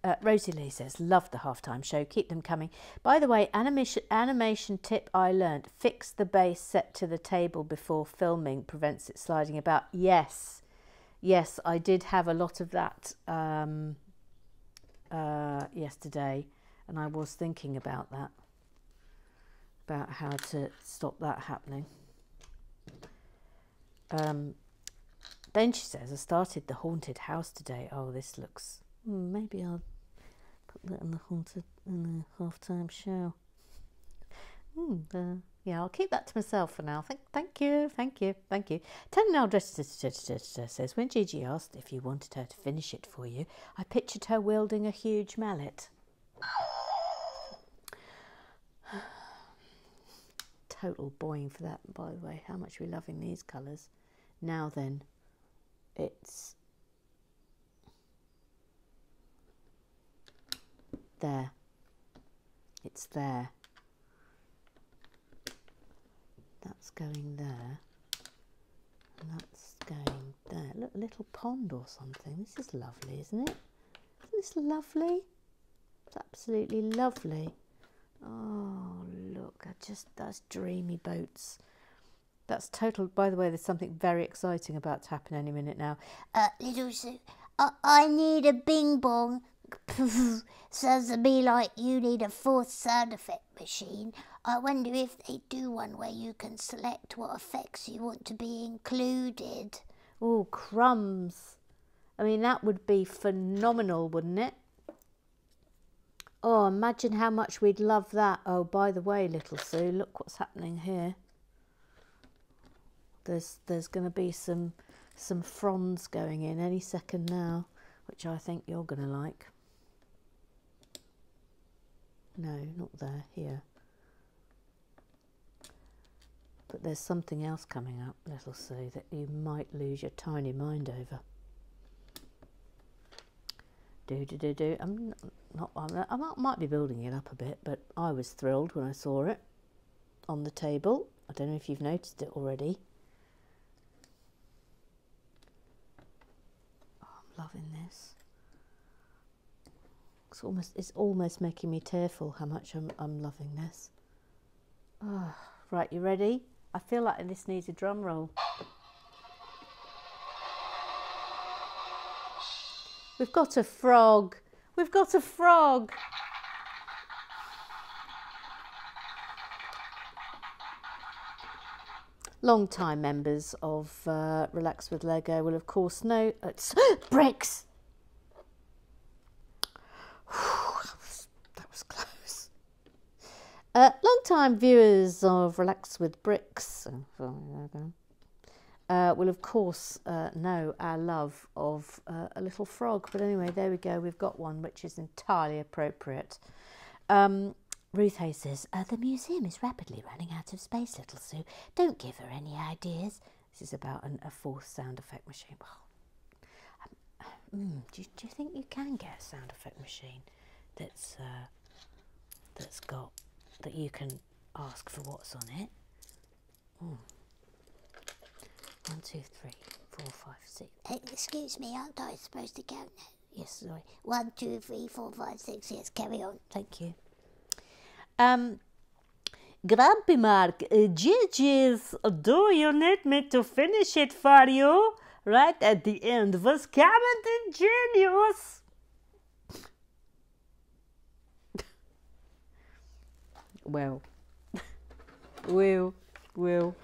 Uh, Rosie Lee says, love the halftime show. Keep them coming. By the way, animation animation tip I learnt: fix the base set to the table before filming prevents it sliding about. Yes, yes, I did have a lot of that um, uh, yesterday, and I was thinking about that, about how to stop that happening. Um, then she says, I started the haunted house today. Oh, this looks. hmm, Maybe I'll put that in the haunted in the halftime show. Hmm, uh, yeah, I'll keep that to myself for now. Thank, thank you, thank you, thank you. Tanel says, when Gigi asked if you wanted her to finish it for you, I pictured her wielding a huge mallet. *sighs* Total boying for that, by the way. How much are we loving these colours? Now then, it's there. It's there. That's going there. And that's going there. Look, a little pond or something. This is lovely, isn't it? Isn't this lovely? It's absolutely lovely. Oh, look, I just that's dreamy boats. That's total. By the way, there's something very exciting about to happen any minute now. Uh, little Sue, I, I need a bing bong. *laughs* Sounds to me like you need a fourth sound effect machine. I wonder if they do one where you can select what effects you want to be included. Oh, crumbs. I mean, that would be phenomenal, wouldn't it? Oh, imagine how much we'd love that. Oh, by the way, little Sue, look what's happening here. There's there's going to be some some fronds going in any second now, which I think you're going to like. No, not there, here. But there's something else coming up, little Sue, that you might lose your tiny mind over. Do do do do. I'm not. I'm, I might, might be building it up a bit, but I was thrilled when I saw it on the table. I don't know if you've noticed it already. Oh, I'm loving this. It's almost. It's almost making me tearful how much I'm. I'm loving this. Oh, right, you ready? I feel like this needs a drum roll. We've got a frog. We've got a frog. Long time members of uh, Relax with Lego will, of course, know it's *gasps* bricks. that was close. Uh, long time viewers of Relax with Bricks uh, will, of course, uh, know our love of uh, a little frog. But anyway, there we go. We've got one which is entirely appropriate. Um, Ruth Hay says, uh, The museum is rapidly running out of space, little Sue. Don't give her any ideas. This is about an, a fourth sound effect machine. Well, um, mm, do, you, do, you, think you can get a sound effect machine that's uh, that's got that you can ask for what's on it? Mm. One, two, three, four, five, six. Uh, excuse me, aren't I supposed to count now? Yes, sorry. One, two, three, four, five, six. Yes, carry on. Thank you. Um, Grumpy Mark, uh, Gigi's, do you need me to finish it for you? Right at the end was Captain Genius. Well, *laughs* well, well.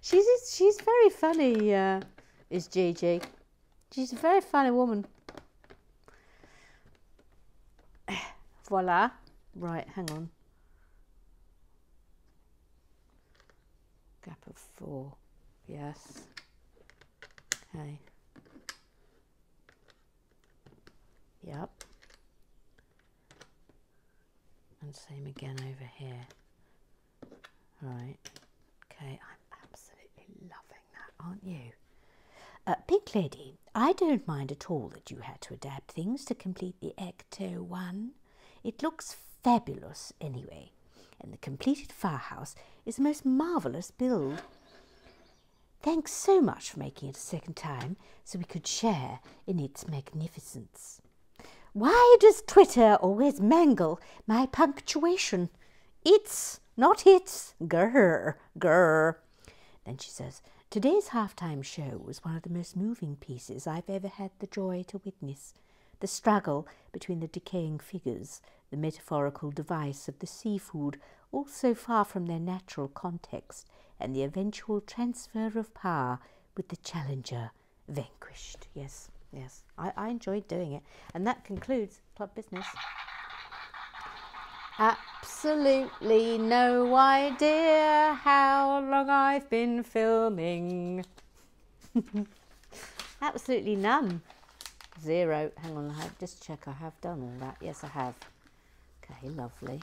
She's she's very funny. Uh, is Gigi? She's a very funny woman. *sighs* Voila. Right, hang on. Gap of four. Yes. Okay. Yep. And same again over here. Right. Okay, I'm absolutely loving that, aren't you? Uh, Pink Lady, I don't mind at all that you had to adapt things to complete the Ecto one. It looks fabulous anyway, and the completed firehouse is a most marvellous build. Thanks so much for making it a second time so we could share in its magnificence. Why does Twitter always mangle my punctuation? It's, not it's, grr, grr. Then she says, Today's halftime show was one of the most moving pieces I've ever had the joy to witness. The struggle between the decaying figures the metaphorical device of the seafood, all so far from their natural context, and the eventual transfer of power with the challenger vanquished. Yes, yes, I, I enjoyed doing it. And that concludes Club Business. Absolutely no idea how long I've been filming. *laughs* Absolutely none. Zero. Hang on, I have just check I have done all that. Yes, I have. Okay, lovely.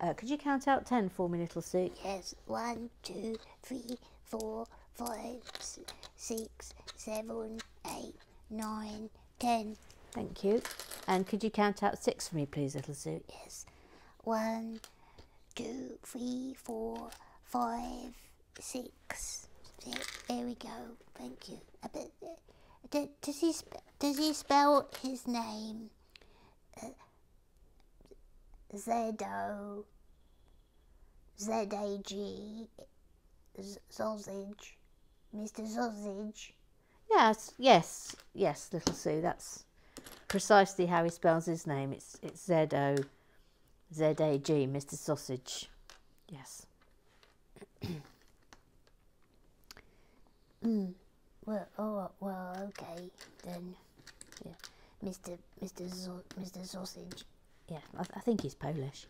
Uh, could you count out ten for me, little Sue? Yes. One, two, three, four, five, six, seven, eight, nine, ten. Thank you. And could you count out six for me, please, little Sue? Yes. One, two, three, four, five, six. There we go. Thank you. Uh, does he does he spell his name? Uh, Z-O, Z-A-G, Sausage, Mr. Sausage. Yes, yes, yes, little Sue, that's precisely how he spells his name. It's, it's Z-O, Z-A-G, Mr. Sausage. Yes. *coughs* mm. Well, oh, well, okay then. Yeah, Mr. Mr. Sau- Mr. Sausage, Yeah, I, I think he's Polish.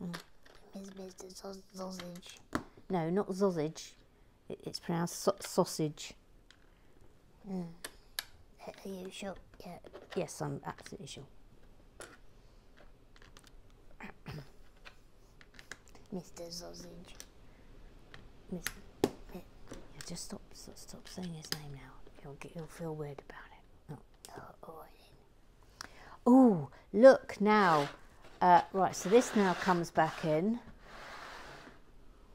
Miss Mr. Sausage. No, not sausage. It, it's pronounced so- sausage. Are you sure? Yeah. Yes, I'm absolutely sure. *coughs* Mr. Sausage. Miss, yeah, just stop, stop, stop saying his name now. You'll get, he'll feel weird about it. Oh, oh, Oh, look now. Uh, right, so this now comes back in.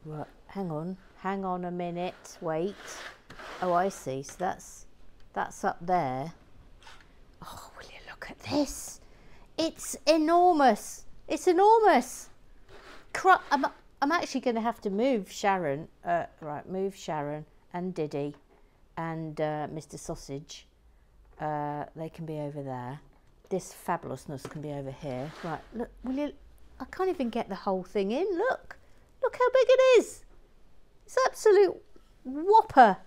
Right, hang on, hang on a minute. Wait. Oh, I see. So that's that's up there. Oh, will you look at this? It's enormous. It's enormous. Cru- I'm, I'm actually going to have to move Sharon. Uh, right, move Sharon and Diddy and uh, Mr. Sausage. Uh, they can be over there. This fabulousness can be over here. Right, look, will you? I can't even get the whole thing in. Look, look how big it is. It's absolute whopper.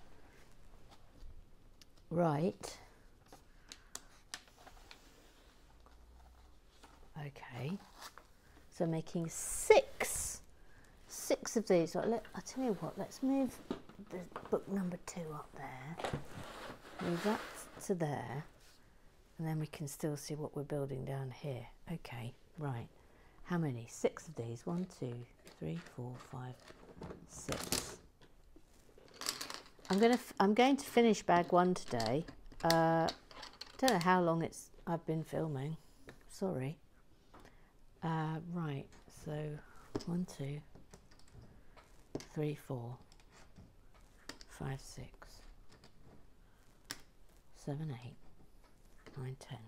Right. Okay. So making six, six of these. Right, let, I'll tell you what. Let's move the book number two up there. Move that to there, and then we can still see what we're building down here. Okay, right. How many? Six of these. One, two, three, four, five, six. I'm gonna. I'm going to finish bag one today. Uh, don't know how long it's. I've been filming. Sorry. Uh, right. So, one, two, three, four, five, six, seven, eight, nine, ten,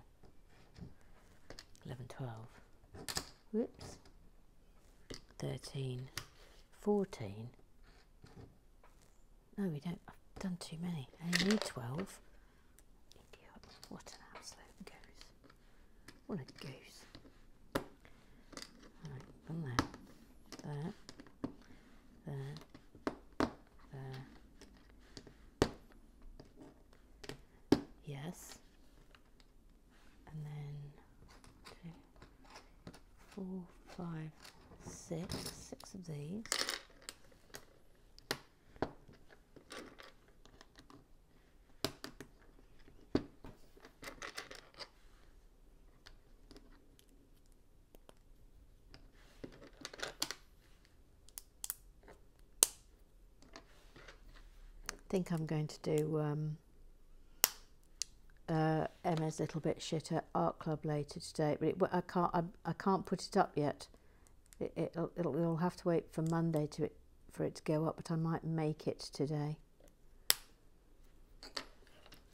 eleven, twelve. Whoops. Thirteen, fourteen. No, we don't. I've done too many. I only need 12. Idiot. What an absolute goose. What a goose. Right, from there. There. There. There. Yes. And then two, four, five, six. Six of these. Think I'm going to do um, uh, Emma's little bit shitter art club later today, but it, I can't. I, I can't put it up yet. It, it'll, it'll, it'll have to wait for Monday to it, for it to go up, but I might make it today.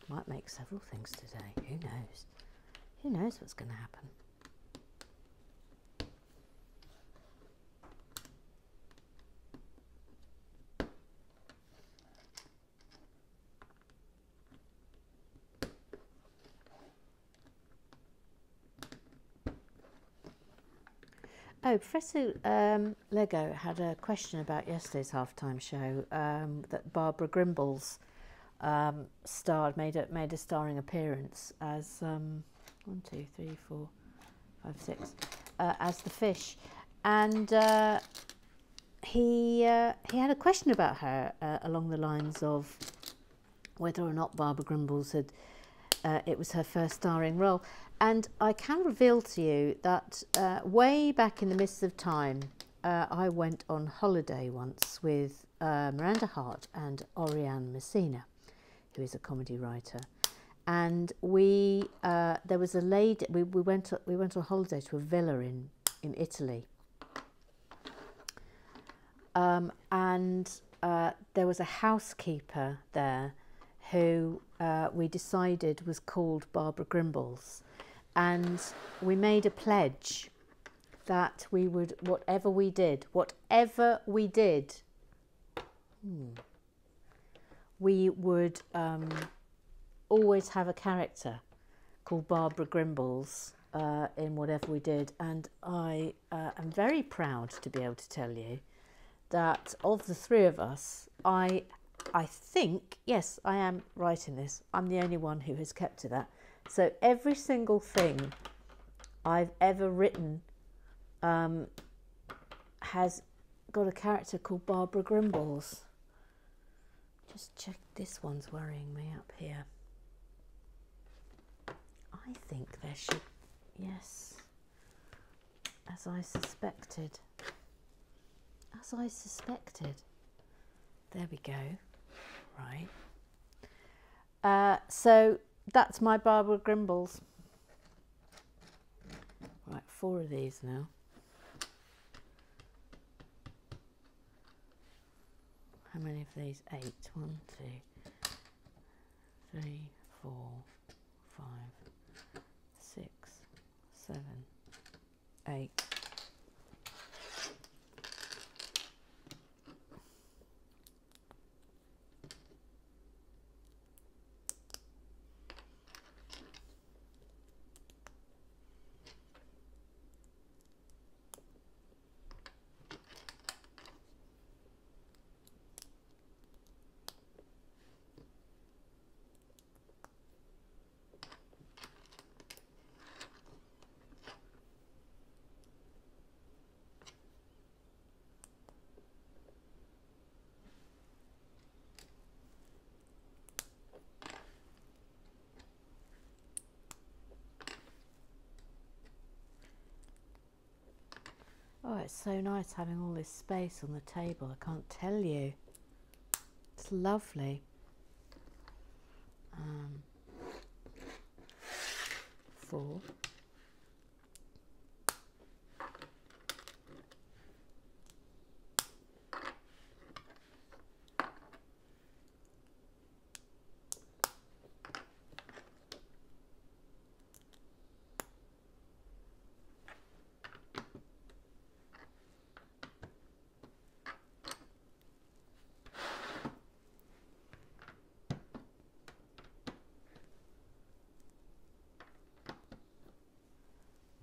Might make several things today. Who knows? Who knows what's going to happen? Professor um, Lego had a question about yesterday's halftime show um, that Barbara Grimbles um, starred, made a, made a starring appearance as um, one, two, three, four, five, six, uh, as the fish, and uh, he uh, he had a question about her uh, along the lines of whether or not Barbara Grimbles had uh, it was her first starring role. And I can reveal to you that uh, way back in the mists of time, uh, I went on holiday once with uh, Miranda Hart and Oriane Messina, who is a comedy writer. And we, uh, there was a lady. We, we went we went on holiday to a villa in in Italy. Um, and uh, there was a housekeeper there who uh, we decided was called Barbara Grimbles. And we made a pledge that we would, whatever we did, whatever we did, we would um, always have a character called Barbara Grimbles uh, in whatever we did. And I uh, am very proud to be able to tell you that of the three of us, I I think, yes, I am right in this. I'm the only one who has kept to that. So every single thing I've ever written um, has got a character called Barbara Grimbles. Just check this one's worrying me up here. I think there should, yes, as I suspected. As I suspected. There we go. Right. Uh, so that's my Barbara Grimbles. Right, four of these now. How many of these? Eight. One, two, three, four, five, six, seven, eight. It's so nice having all this space on the table. I can't tell you. It's lovely. Um, four.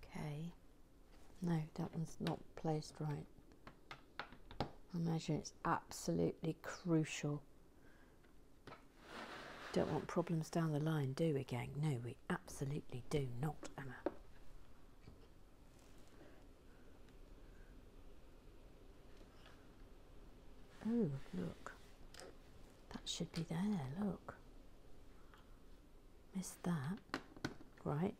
Okay. No, that one's not placed right. I imagine it's absolutely crucial. Don't want problems down the line, do we, gang? No, we absolutely do not, Emma. Oh, look. That should be there, look. Missed that. Right.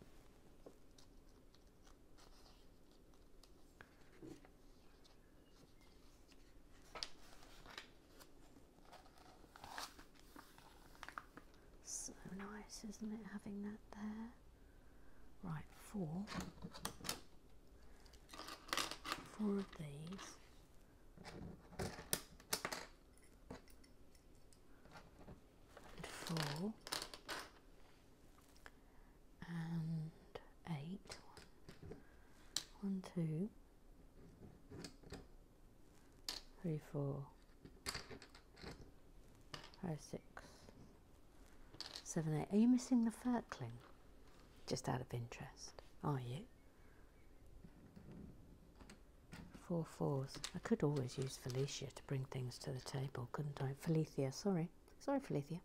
So nice, isn't it, having that there? Right, four. Four of these. And four. And eight. One, two, three, four, five, six, seven, eight. Are you missing the Firkling? Just out of interest, are you? Four fours. I could always use Felicia to bring things to the table, couldn't I? Felicia, sorry. Sorry, Felicia.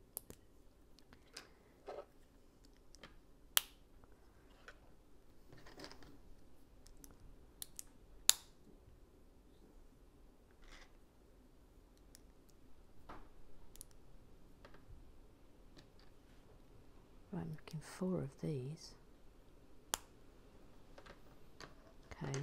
Right, I'm looking four of these. Okay.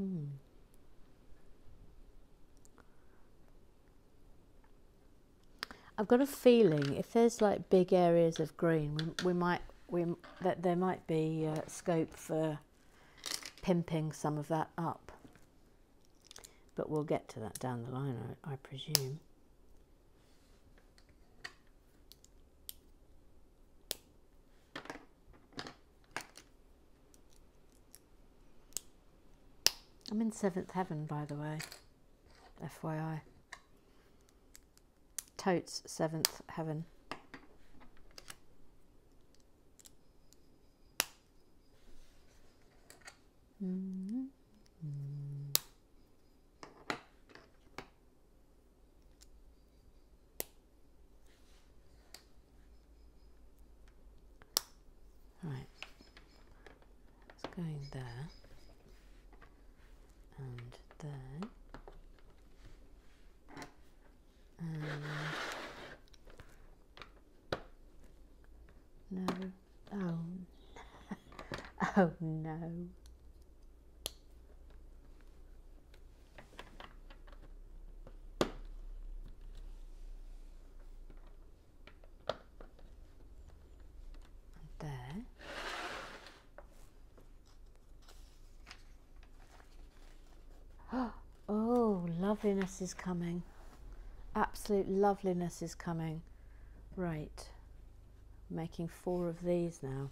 Hmm. I've got a feeling if there's like big areas of green, we, we might we that there might be uh, scope for pimping some of that up. But we'll get to that down the line, I, I presume. I'm in seventh heaven, by the way. FYI. Totes seventh heaven. Mm-hmm. Right, it's going there and there and no oh oh no and there Oh, loveliness is coming. Absolute loveliness is coming. Right. Making four of these now.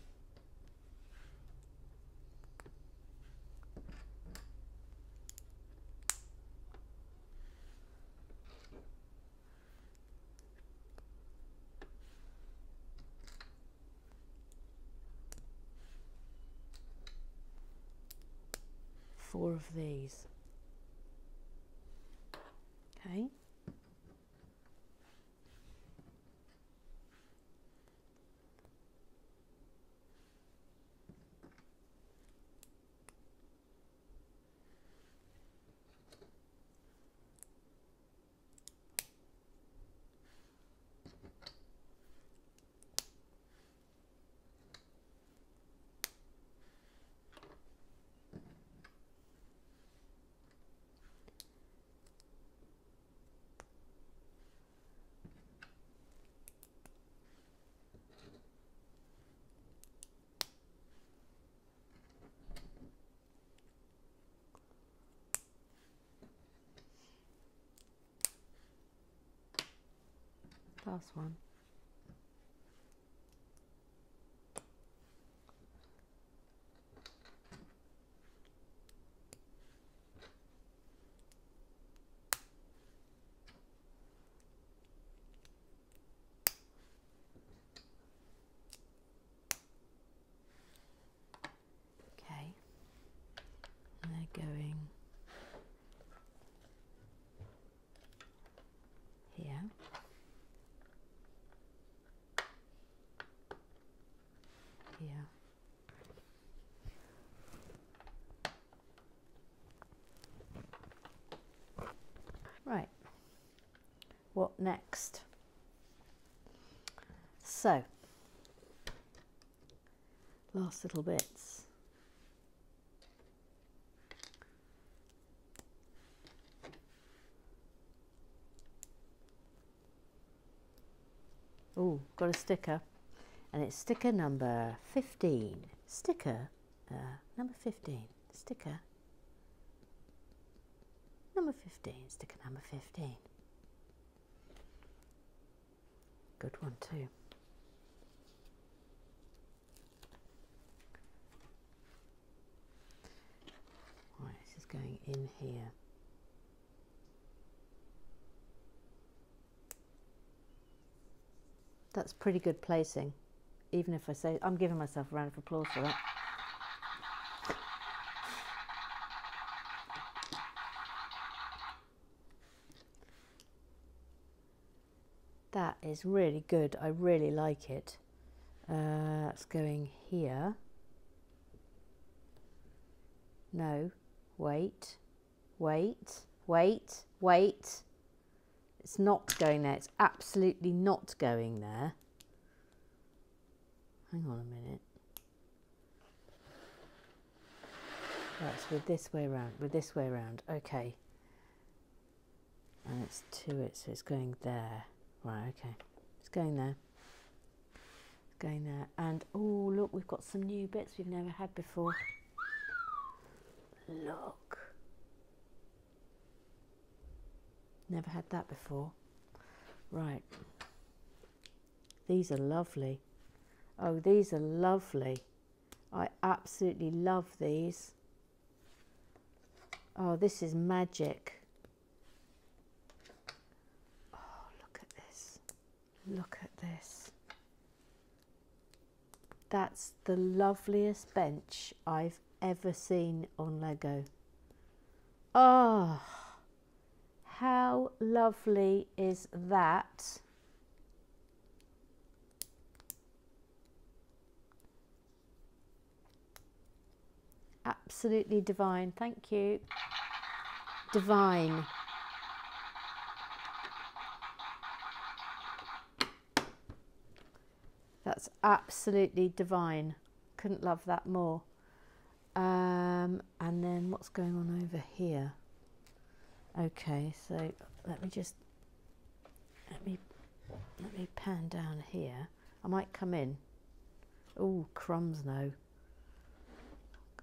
Four of these. Okay. Last one. Okay. They're going here. Here. Right. What next? So, last little bits. Oh, got a sticker. And it's sticker number 15. Sticker uh, number 15. Sticker number 15. Sticker number 15. Good one, too. Right, this is going in here. That's pretty good placing. Even if I say, I'm giving myself a round of applause for that. That is really good. I really like it. Uh, it's going here. No, wait, wait, wait, wait. It's not going there. It's absolutely not going there. Hang on a minute. That's with this way around, with this way around. Okay. And it's to it, so it's going there. Right, okay. It's going there. It's going there. And oh, look, we've got some new bits we've never had before. Look. Never had that before. Right. These are lovely. Oh, these are lovely. I absolutely love these. Oh, this is magic. Oh, look at this. Look at this. That's the loveliest bench I've ever seen on Lego. Oh, how lovely is that? Absolutely divine. Thank you. Divine. That's absolutely divine. Couldn't love that more. Um, and then what's going on over here? Okay, so let me just let me let me pan down here. I might come in. Oh, crumbs no.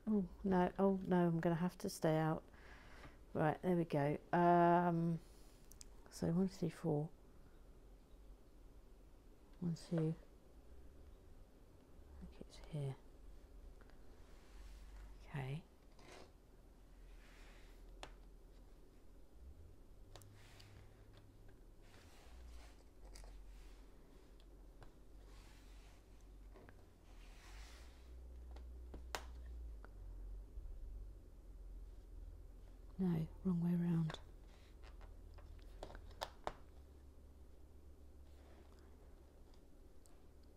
Oh no, oh no, I'm gonna have to stay out. Right, there we go. Um so one, two, four. One, two. Here. Okay. No, wrong way round.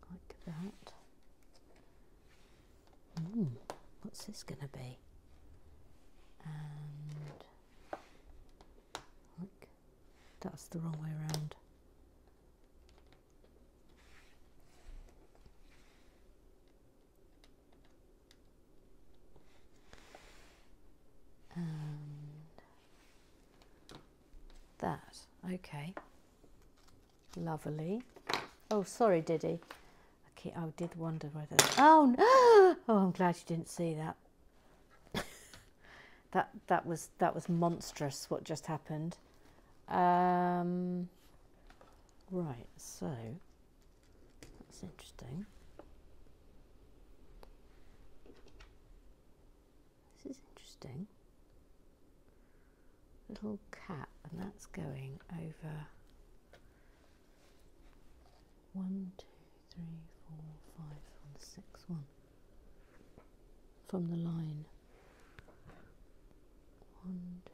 Like that. Mm, what's this going to be? And look, that's the wrong way around. That, okay. Lovely. Oh, sorry, Diddy. Okay, I did wonder whether. Oh no! *gasps* Oh, I'm glad you didn't see that. *laughs* that that was that was monstrous. What just happened? Um, right. So that's interesting. This is interesting. Little cat, and that's going over one, two, three, four, five, one from the line. One, two,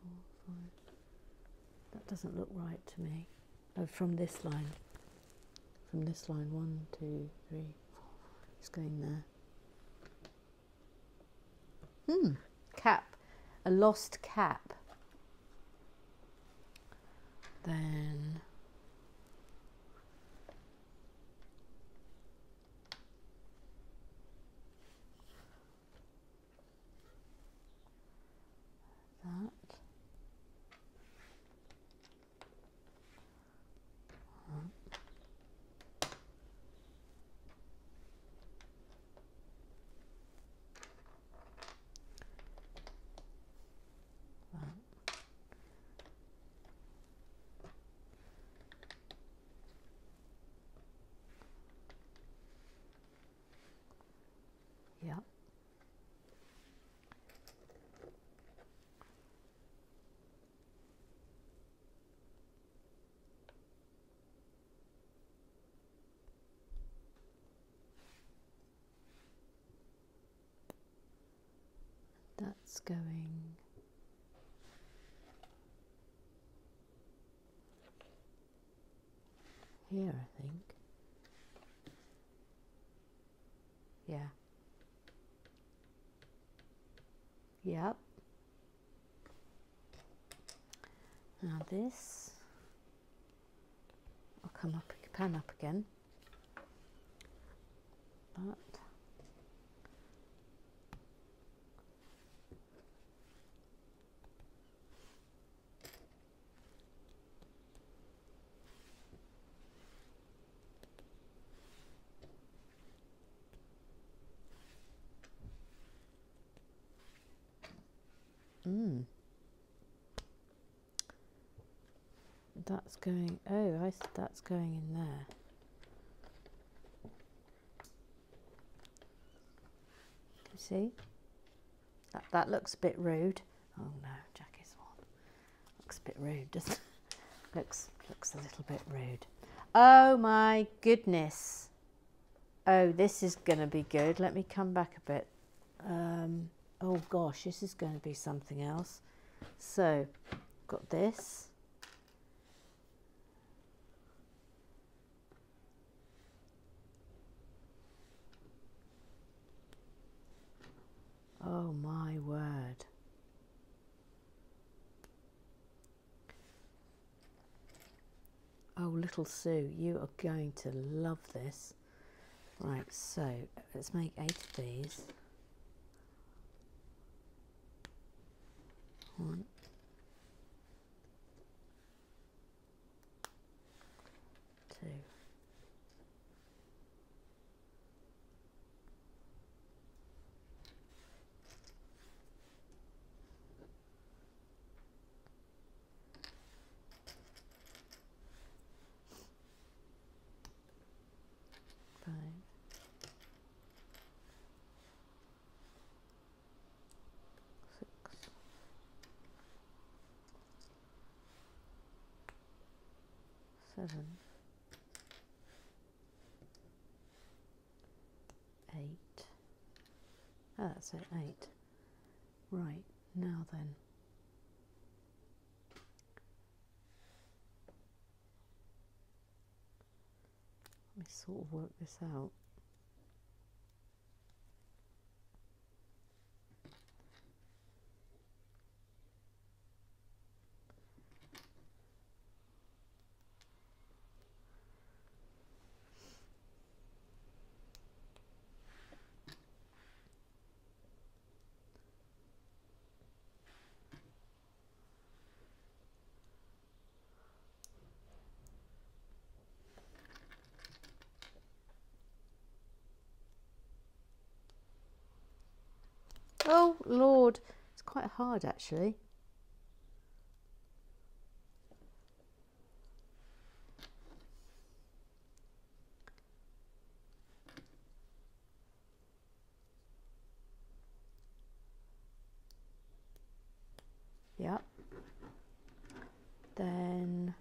three, four, five. That doesn't look right to me. Oh, from this line. From this line, one, two, three, four. It's going there. Hmm, cap. A lost cap. Then that. That. Yep. That's going here, I think. Yeah. Yep. Now this, I'll come up, pan up again. That. Mm. That's going. Oh, I, that's going in there. You see? That that looks a bit rude. Oh no, Jackie's one. Looks a bit rude, doesn't it? *laughs* looks looks a little bit rude. Oh my goodness. Oh, this is going to be good. Let me come back a bit. Um, oh gosh, this is going to be something else. So, got this. Oh my word. Oh, little Sue, you are going to love this. Right, so let's make eight of these. One, two, five, six, seven, eight. Oh, that's it, eight. Right, now then. Let me sort of work this out. It's quite hard, actually. Yep. Then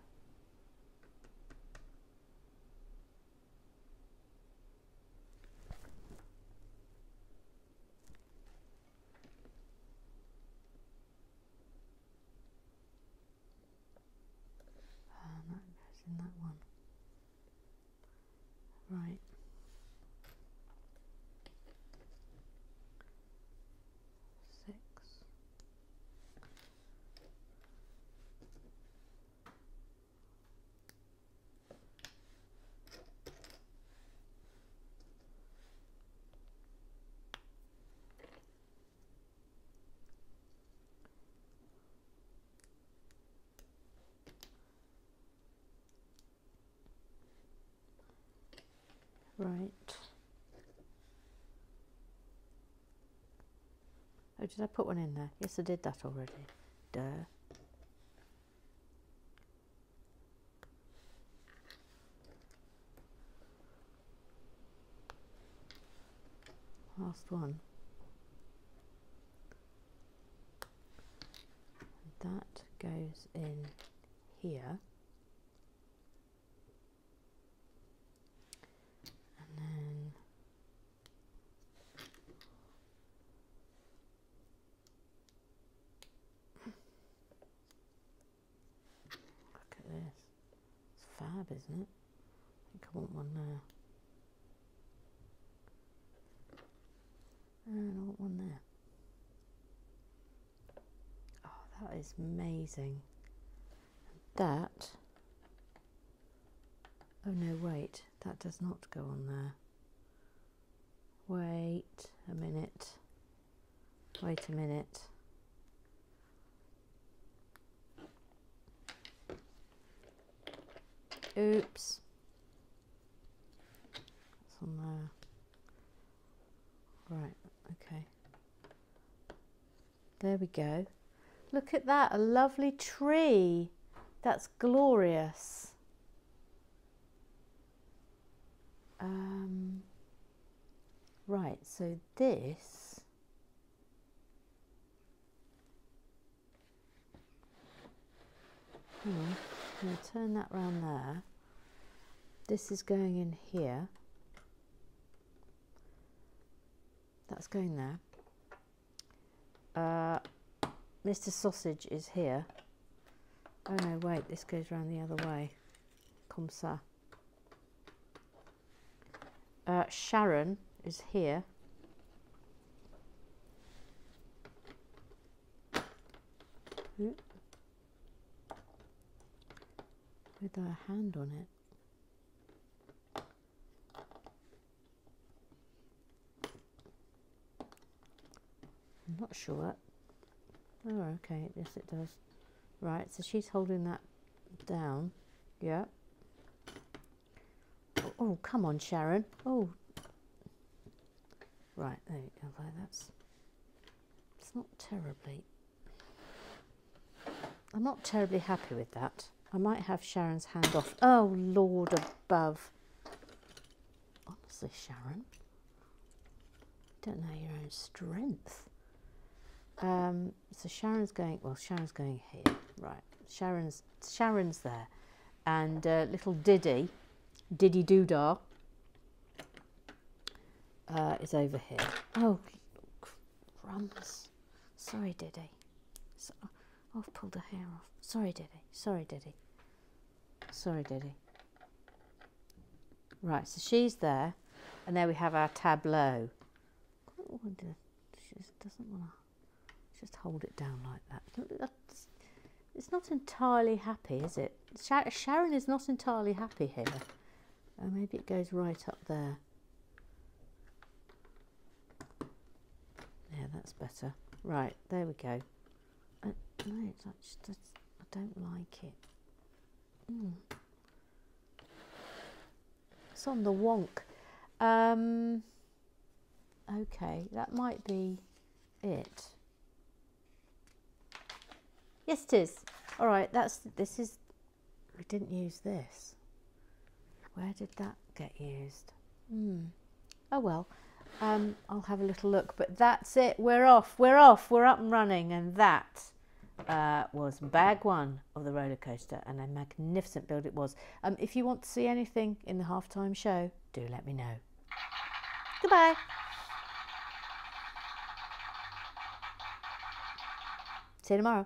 Ah, that goes in that one. Right. Six. Right. Oh, did I put one in there? Yes, I did that already. Duh. Last one. That goes in here. Then look at this. It's fab, isn't it? I think I want one there. And I want one there. Oh, that is amazing. That Oh no, wait, that does not go on there. Wait a minute. Wait a minute. Oops. That's on there. Right, okay. There we go. Look at that, a lovely tree. That's glorious. Um, right, so this. Hmm, I'm going to turn that round there. This is going in here. That's going there. Uh, Mr. Sausage is here. Oh no, wait, this goes round the other way. Comme ça. Uh, Sharon is here. With her hand on it. I'm not sure. Oh, okay, yes it does. Right, so she's holding that down. Yeah. Oh, come on, Sharon. Oh. Right, there you go. That's. It's not terribly. I'm not terribly happy with that. I might have Sharon's hand off. Oh, Lord above. Honestly, Sharon. Don't know your own strength. Um, so Sharon's going. Well, Sharon's going here. Right. Sharon's Sharon's there, and uh, little Diddy, Diddy Doodah, uh, is over here. Oh, crumbs! Sorry, Diddy. So, oh, I've pulled her hair off. Sorry, Diddy. Sorry, Diddy. Sorry, Diddy. Right. So she's there, and there we have our tableau. She just doesn't want to just hold it down like that. It's not entirely happy, is it? Sharon is not entirely happy here. Oh, maybe it goes right up there. Yeah, that's better. Right, there we go. Uh, no, it's just, I don't like it. Mm. It's on the wonk. Um, okay, that might be it. Yes, it is. All right, that's this is. We didn't use this. Where did that get used? Hmm. Oh well. Um, I'll have a little look. But that's it. We're off. We're off. We're up and running. And that uh, was bag one of the roller coaster, and a magnificent build it was. Um, if you want to see anything in the halftime show, do let me know. Goodbye. See you tomorrow.